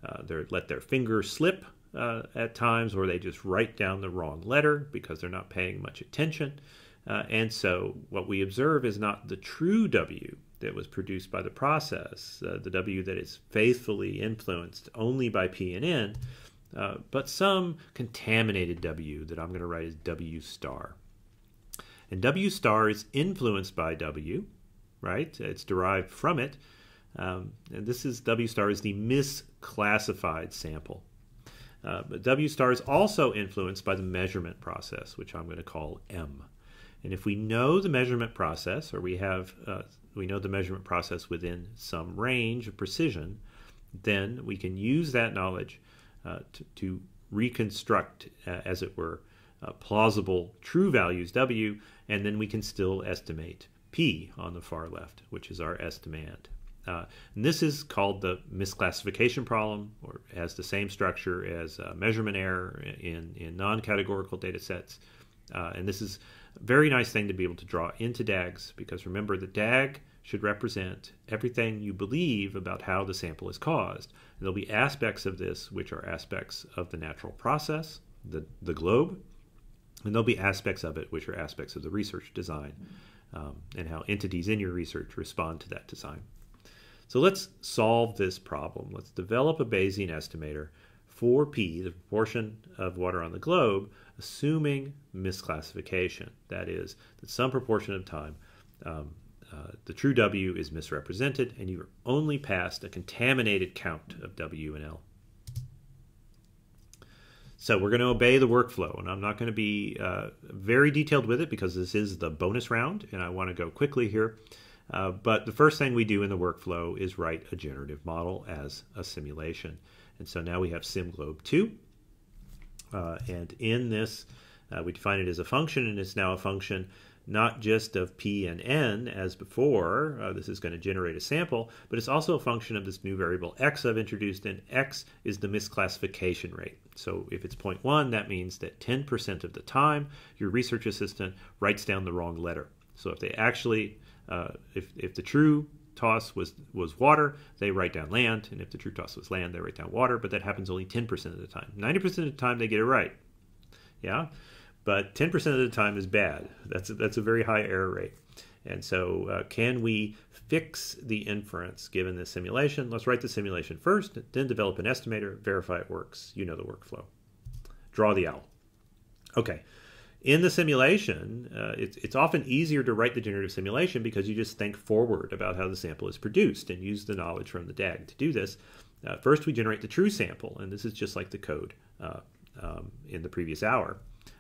uh, they let their finger slip uh, at times, or they just write down the wrong letter because they're not paying much attention. Uh, and so, what we observe is not the true W, that was produced by the process, uh, the W that is faithfully influenced only by P and N, uh, but some contaminated W that I'm going to write as W star. And W star is influenced by W, right? It's derived from it. Um, and this is W star is the misclassified sample. Uh, but W star is also influenced by the measurement process, which I'm going to call M. And if we know the measurement process, or we have uh, we know the measurement process within some range of precision, then we can use that knowledge uh, to, to, reconstruct, uh, as it were, uh, plausible true values W, and then we can still estimate P on the far left, which is our estimand. Uh, and this is called the misclassification problem, or has the same structure as measurement error in, in non-categorical data sets. Uh, and this is a very nice thing to be able to draw into DAGs because remember the DAG should represent everything you believe about how the sample is caused. And there'll be aspects of this which are aspects of the natural process, the, the globe, and there'll be aspects of it which are aspects of the research design um, and how entities in your research respond to that design. So let's solve this problem. Let's develop a Bayesian estimator for P, the proportion of water on the globe, assuming misclassification. That is, that some proportion of time um, uh, the true W is misrepresented, and you are only passed a contaminated count of W and L. So we're going to obey the workflow, and I'm not going to be uh, very detailed with it because this is the bonus round, and I want to go quickly here. Uh, but the first thing we do in the workflow is write a generative model as a simulation. And so now we have SimGlobe 2. Uh, and in this, uh, we define it as a function, and it's now a function not just of p and n as before. Uh, this is going to generate a sample, but it's also a function of this new variable x I've introduced, and x is the misclassification rate. So if it's 0.1, that means that 10% of the time your research assistant writes down the wrong letter. So if they actually, uh, if, if the true toss was was water, they write down land, and if the true toss was land, they write down water. But that happens only 10% of the time. 90% of the time, they get it right. Yeah, but 10% of the time is bad. That's a, that's a very high error rate. And so, uh, can we fix the inference given this simulation? Let's write the simulation first, then develop an estimator, verify it works. You know the workflow. Draw the owl. Okay. In the simulation, uh, it's, it's often easier to write the generative simulation because you just think forward about how the sample is produced and use the knowledge from the DAG to do this. Uh, first, we generate the true sample, and this is just like the code uh, um, in the previous hour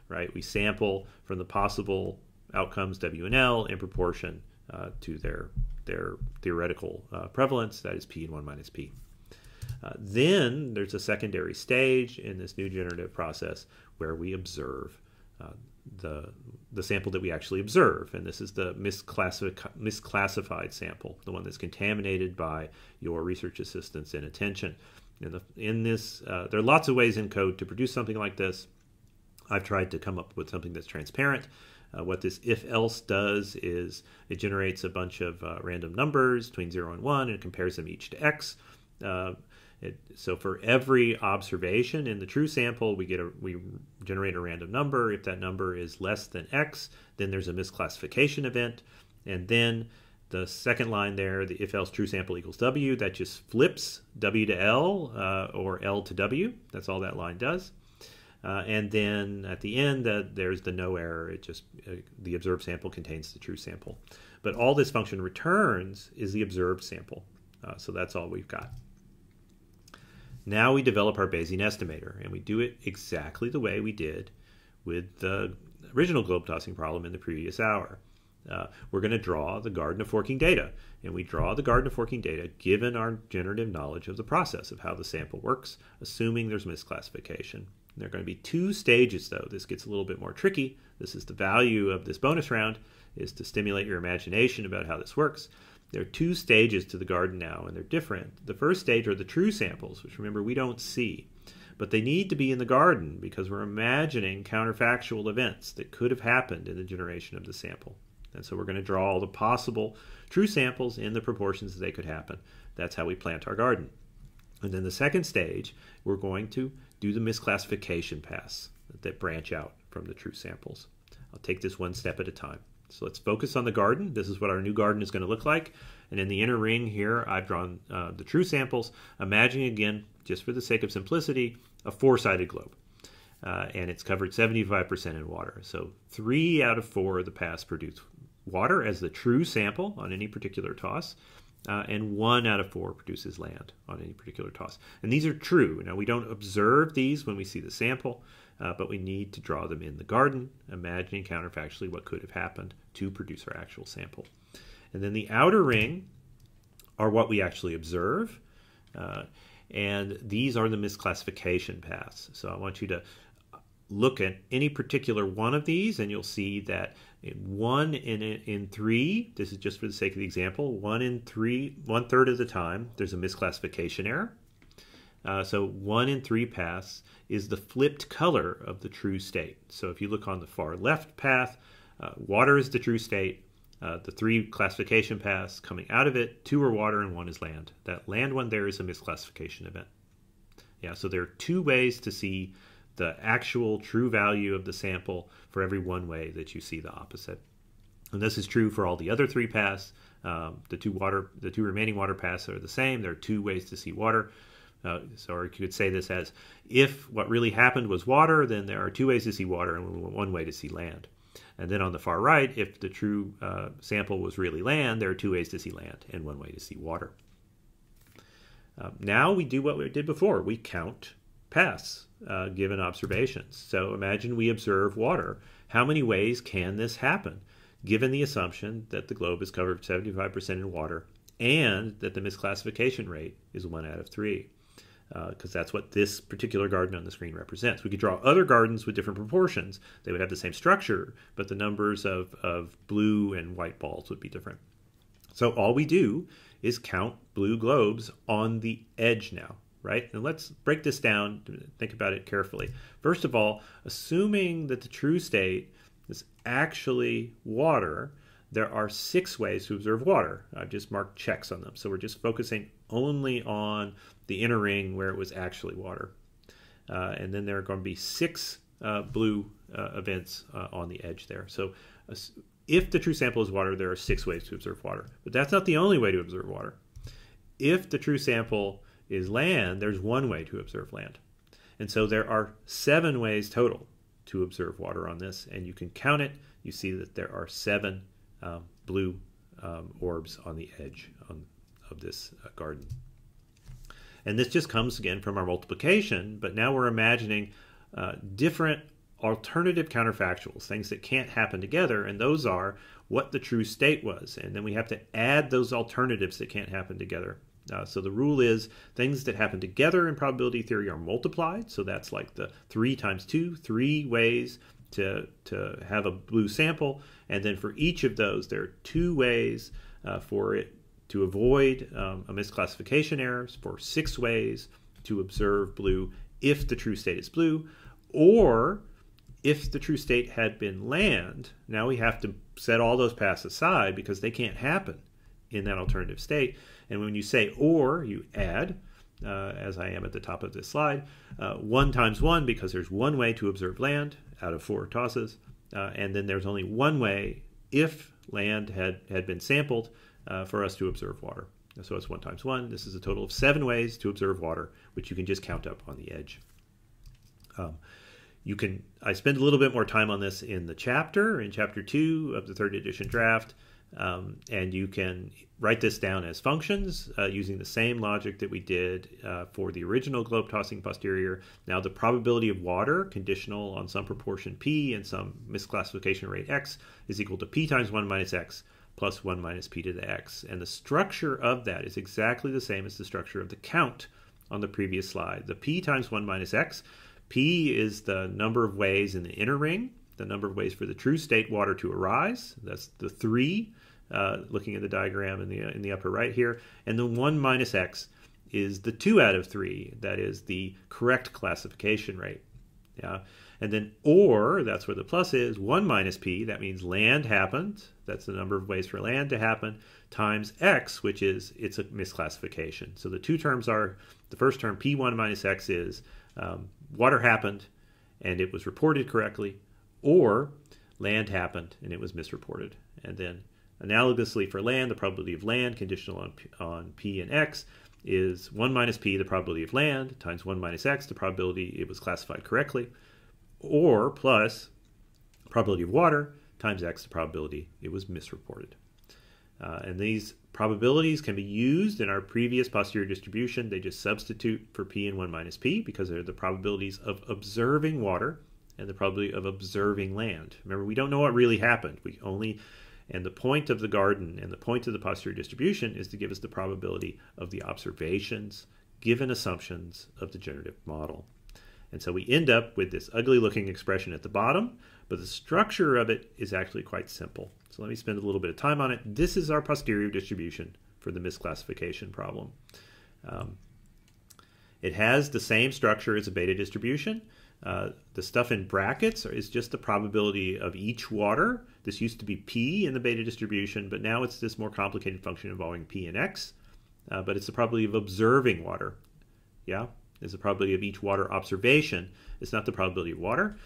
right? We sample from the possible outcomes W and L in proportion uh, to their their theoretical uh, prevalence, that is P and 1 minus P. Uh, then there's a secondary stage in this new generative process where we observe uh, the the sample that we actually observe, and this is the misclassified sample, the one that's contaminated by your research assistant's inattention. In, the, in this, uh, there are lots of ways in code to produce something like this. I've tried to come up with something that's transparent. Uh, what this if else does is it generates a bunch of uh, random numbers between 0 and 1 and compares them each to x. It, so for every observation in the true sample, we get a we generate a random number. If that number is less than x, then there's a misclassification event, and then the second line there, the if else true sample equals w, that just flips w to l uh, or l to w. That's all that line does. Uh, and then at the end, uh, there's the no error. It just uh, the observed sample contains the true sample. But all this function returns is the observed sample. Uh, so that's all we've got. Now we develop our Bayesian estimator, and we do it exactly the way we did with the original globe tossing problem in the previous hour. Uh, we're going to draw the garden of forking data, and we draw the garden of forking data given our generative knowledge of the process of how the sample works, assuming there's misclassification. There are going to be two stages, though. This gets a little bit more tricky. This is the value of this bonus round, is to stimulate your imagination about how this works. There are two stages to the garden now, and they're different. The first stage are the true samples, which remember we don't see. But they need to be in the garden because we're imagining counterfactual events that could have happened in the generation of the sample. And so we're going to draw all the possible true samples in the proportions that they could happen. That's how we plant our garden. And then the second stage, we're going to do the misclassification paths that branch out from the true samples. I'll take this one step at a time. So let's focus on the garden. This is what our new garden is going to look like. And in the inner ring here, I've drawn uh, the true samples, imagining again, just for the sake of simplicity, a four-sided globe. Uh, and it's covered 75% in water. So three out of four of the paths produce water as the true sample on any particular toss. Uh, and one out of four produces land on any particular toss. And these are true. Now, we don't observe these when we see the sample, uh, but we need to draw them in the garden, imagining counterfactually what could have happened to produce our actual sample. And then the outer ring are what we actually observe, uh, and these are the misclassification paths. So I want you to look at any particular one of these, and you'll see that one in in three. This is just for the sake of the example. One in three, one third of the time, there's a misclassification error. Uh, so one in three paths is the flipped color of the true state. So if you look on the far left path, uh, water is the true state. Uh, the three classification paths coming out of it, two are water and one is land. That land one there is a misclassification event. Yeah, so there are two ways to see the actual true value of the sample for every one way that you see the opposite. And this is true for all the other three paths. Um, the two water, the two remaining water paths are the same. There are two ways to see water. Uh, so, or you could say this as if what really happened was water, then there are two ways to see water and one way to see land. And then on the far right, if the true uh, sample was really land, there are two ways to see land and one way to see water. Uh, now we do what we did before. We count paths uh, given observations. So imagine we observe water. How many ways can this happen, given the assumption that the globe is covered 75% in water and that the misclassification rate is one out of three? Because uh, that's what this particular garden on the screen represents. We could draw other gardens with different proportions. They would have the same structure, but the numbers of, of blue and white balls would be different. So all we do is count blue globes on the edge now, right? And let's break this down, think about it carefully. First of all, assuming that the true state is actually water, there are six ways to observe water. I've just marked checks on them. So we're just focusing only on the inner ring where it was actually water. Uh, and then there are going to be six uh, blue uh, events uh, on the edge there. So uh, if the true sample is water, there are six ways to observe water. But that's not the only way to observe water. If the true sample is land, there's one way to observe land. And so there are seven ways total to observe water on this. And you can count it. You see that there are seven um, blue um, orbs on the edge on, of this uh, garden. And this just comes again from our multiplication, but now we're imagining uh, different alternative counterfactuals, things that can't happen together, and those are what the true state was. And then we have to add those alternatives that can't happen together. Uh, so the rule is things that happen together in probability theory are multiplied. So that's like the 3 times 2, three ways to, to have a blue sample. And then for each of those, there are two ways uh, for it to avoid um, a misclassification error, for six ways to observe blue if the true state is blue, or if the true state had been land, now we have to set all those paths aside because they can't happen in that alternative state. And when you say or, you add, uh, as I am at the top of this slide, uh, 1 times 1 because there's one way to observe land out of four tosses. Uh, and then there's only one way if land had, had been sampled uh, for us to observe water. So it's 1 times 1. This is a total of seven ways to observe water, which you can just count up on the edge. Um, you can i spend a little bit more time on this in the chapter in chapter two of the third edition draft um, and you can write this down as functions uh, using the same logic that we did uh, for the original globe tossing posterior now the probability of water conditional on some proportion p and some misclassification rate x is equal to p times 1 minus x plus 1 minus p to the x and the structure of that is exactly the same as the structure of the count on the previous slide the p times 1 minus x P is the number of ways in the inner ring, the number of ways for the true state water to arise. That's the three, uh, looking at the diagram in the, in the upper right here. And the 1 minus x is the 2 out of 3. That is the correct classification rate. Yeah. And then or, that's where the plus is, 1 minus p, that means land happened. That's the number of ways for land to happen, times x, which is it's a misclassification. So the two terms are, the first term, p1 minus x is um, water happened and it was reported correctly, or land happened and it was misreported. And then analogously for land, the probability of land conditional on, on P and X is 1 minus P, the probability of land, times 1 minus X, the probability it was classified correctly, or plus probability of water times X, the probability it was misreported. Uh, and these probabilities can be used in our previous posterior distribution. They just substitute for p and 1 minus p because they're the probabilities of observing water and the probability of observing land. Remember, we don't know what really happened. We only, and the point of the garden and the point of the posterior distribution is to give us the probability of the observations given assumptions of the generative model. And so we end up with this ugly looking expression at the bottom, but the structure of it is actually quite simple. So let me spend a little bit of time on it. This is our posterior distribution for the misclassification problem. Um, it has the same structure as a beta distribution. Uh, the stuff in brackets is just the probability of each water. This used to be p in the beta distribution, but now it's this more complicated function involving p and x. Uh, but it's the probability of observing water. Yeah, it's the probability of each water observation. It's not the probability of water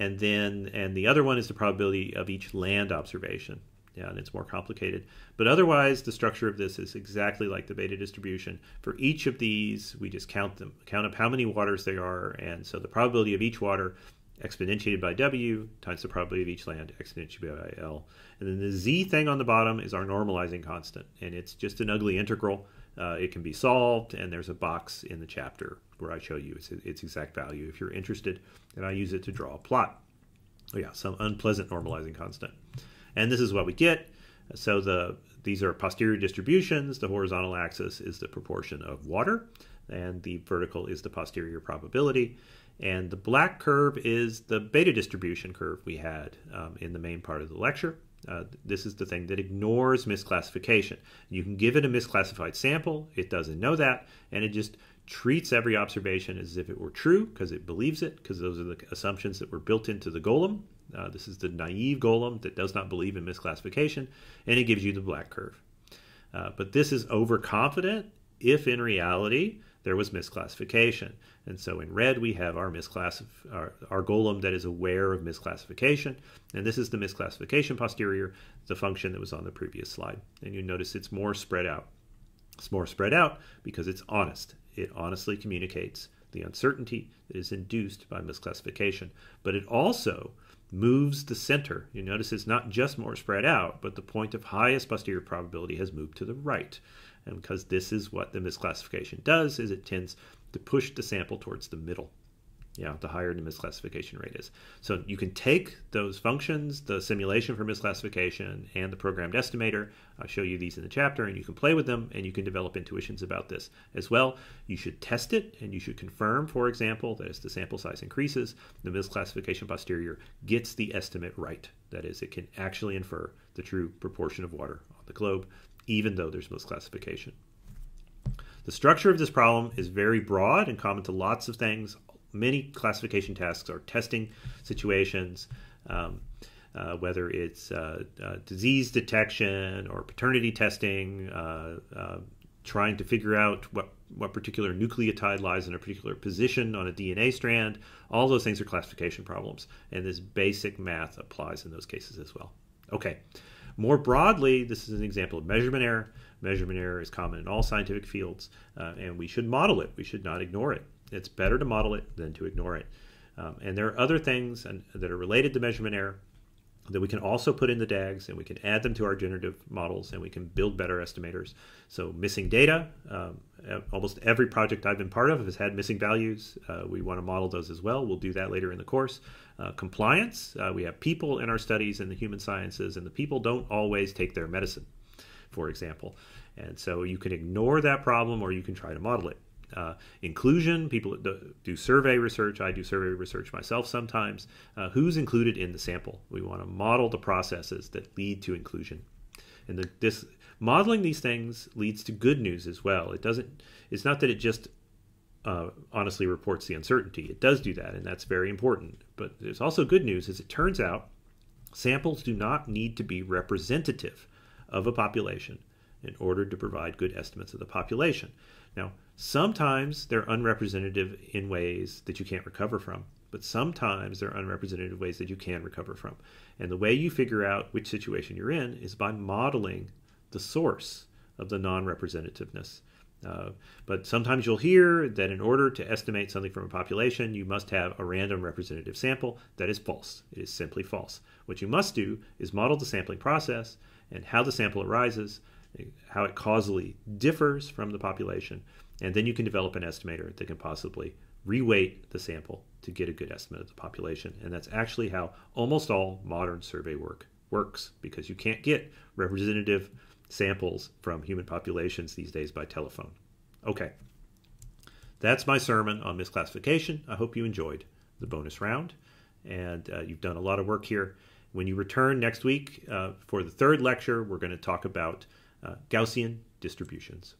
and then and the other one is the probability of each land observation. Yeah, and it's more complicated. But otherwise, the structure of this is exactly like the beta distribution. For each of these, we just count them, count up how many waters there are, and so the probability of each water exponentiated by W times the probability of each land exponentiated by L. And then the Z thing on the bottom is our normalizing constant, and it's just an ugly integral. Uh, it can be solved, and there's a box in the chapter where I show you its, its exact value if you're interested, and I use it to draw a plot. Oh yeah, some unpleasant normalizing constant. And this is what we get. So the these are posterior distributions. The horizontal axis is the proportion of water, and the vertical is the posterior probability. And the black curve is the beta distribution curve we had um, in the main part of the lecture. Uh, this is the thing that ignores misclassification. You can give it a misclassified sample, it doesn't know that, and it just treats every observation as if it were true because it believes it, because those are the assumptions that were built into the golem. Uh, this is the naive golem that does not believe in misclassification, and it gives you the black curve. Uh, but this is overconfident if in reality there was misclassification. And so in red, we have our, misclassif- our, our golem that is aware of misclassification. And this is the misclassification posterior, the function that was on the previous slide. And you notice it's more spread out. It's more spread out because it's honest. It honestly communicates the uncertainty that is induced by misclassification. But it also moves the center. You notice it's not just more spread out, but the point of highest posterior probability has moved to the right. And because this is what the misclassification does, is it tends to push the sample towards the middle. yeah, the higher the misclassification rate is. So you can take those functions, the simulation for misclassification, and the programmed estimator. I'll show you these in the chapter, and you can play with them, and you can develop intuitions about this as well. You should test it, and you should confirm, for example, that as the sample size increases, the misclassification posterior gets the estimate right. That is, it can actually infer the true proportion of water on the globe, even though there's misclassification. The structure of this problem is very broad and common to lots of things many classification tasks are testing situations, um, uh, whether it's uh, uh, disease detection or paternity testing, uh, uh, trying to figure out what, what particular nucleotide lies in a particular position on a DNA strand. All those things are classification problems, and this basic math applies in those cases as well. Okay, more broadly, this is an example of measurement error. Measurement error is common in all scientific fields, uh, and we should model it. We should not ignore it. It's better to model it than to ignore it. Um, and there are other things and, that are related to measurement error that we can also put in the DAGs and we can add them to our generative models and we can build better estimators. So missing data, um, almost every project I've been part of has had missing values. Uh, we want to model those as well. We'll do that later in the course. Uh, compliance, uh, we have people in our studies in the human sciences and the people don't always take their medicine, for example. And so you can ignore that problem or you can try to model it uh, inclusion. People do survey research. I do survey research myself sometimes. Uh, who's included in the sample? We want to model the processes that lead to inclusion. And the, this modeling these things leads to good news as well. It doesn't. It's not that it just uh, honestly reports the uncertainty. It does do that, and that's very important. But there's also good news, as it turns out, samples do not need to be representative of a population in order to provide good estimates of the population. Now, sometimes they're unrepresentative in ways that you can't recover from, but sometimes they're unrepresentative ways that you can recover from. And the way you figure out which situation you're in is by modeling the source of the non representativeness. Uh, but sometimes you'll hear that in order to estimate something from a population, you must have a random representative sample. That is false. It is simply false. What you must do is model the sampling process and how the sample arises how it causally differs from the population, and then you can develop an estimator that can possibly reweight the sample to get a good estimate of the population. And that's actually how almost all modern survey work works because you can't get representative samples from human populations these days by telephone. Okay, that's my sermon on misclassification. I hope you enjoyed the bonus round and uh, you've done a lot of work here. When you return next week uh, for the third lecture, we're going to talk about uh, Gaussian distributions.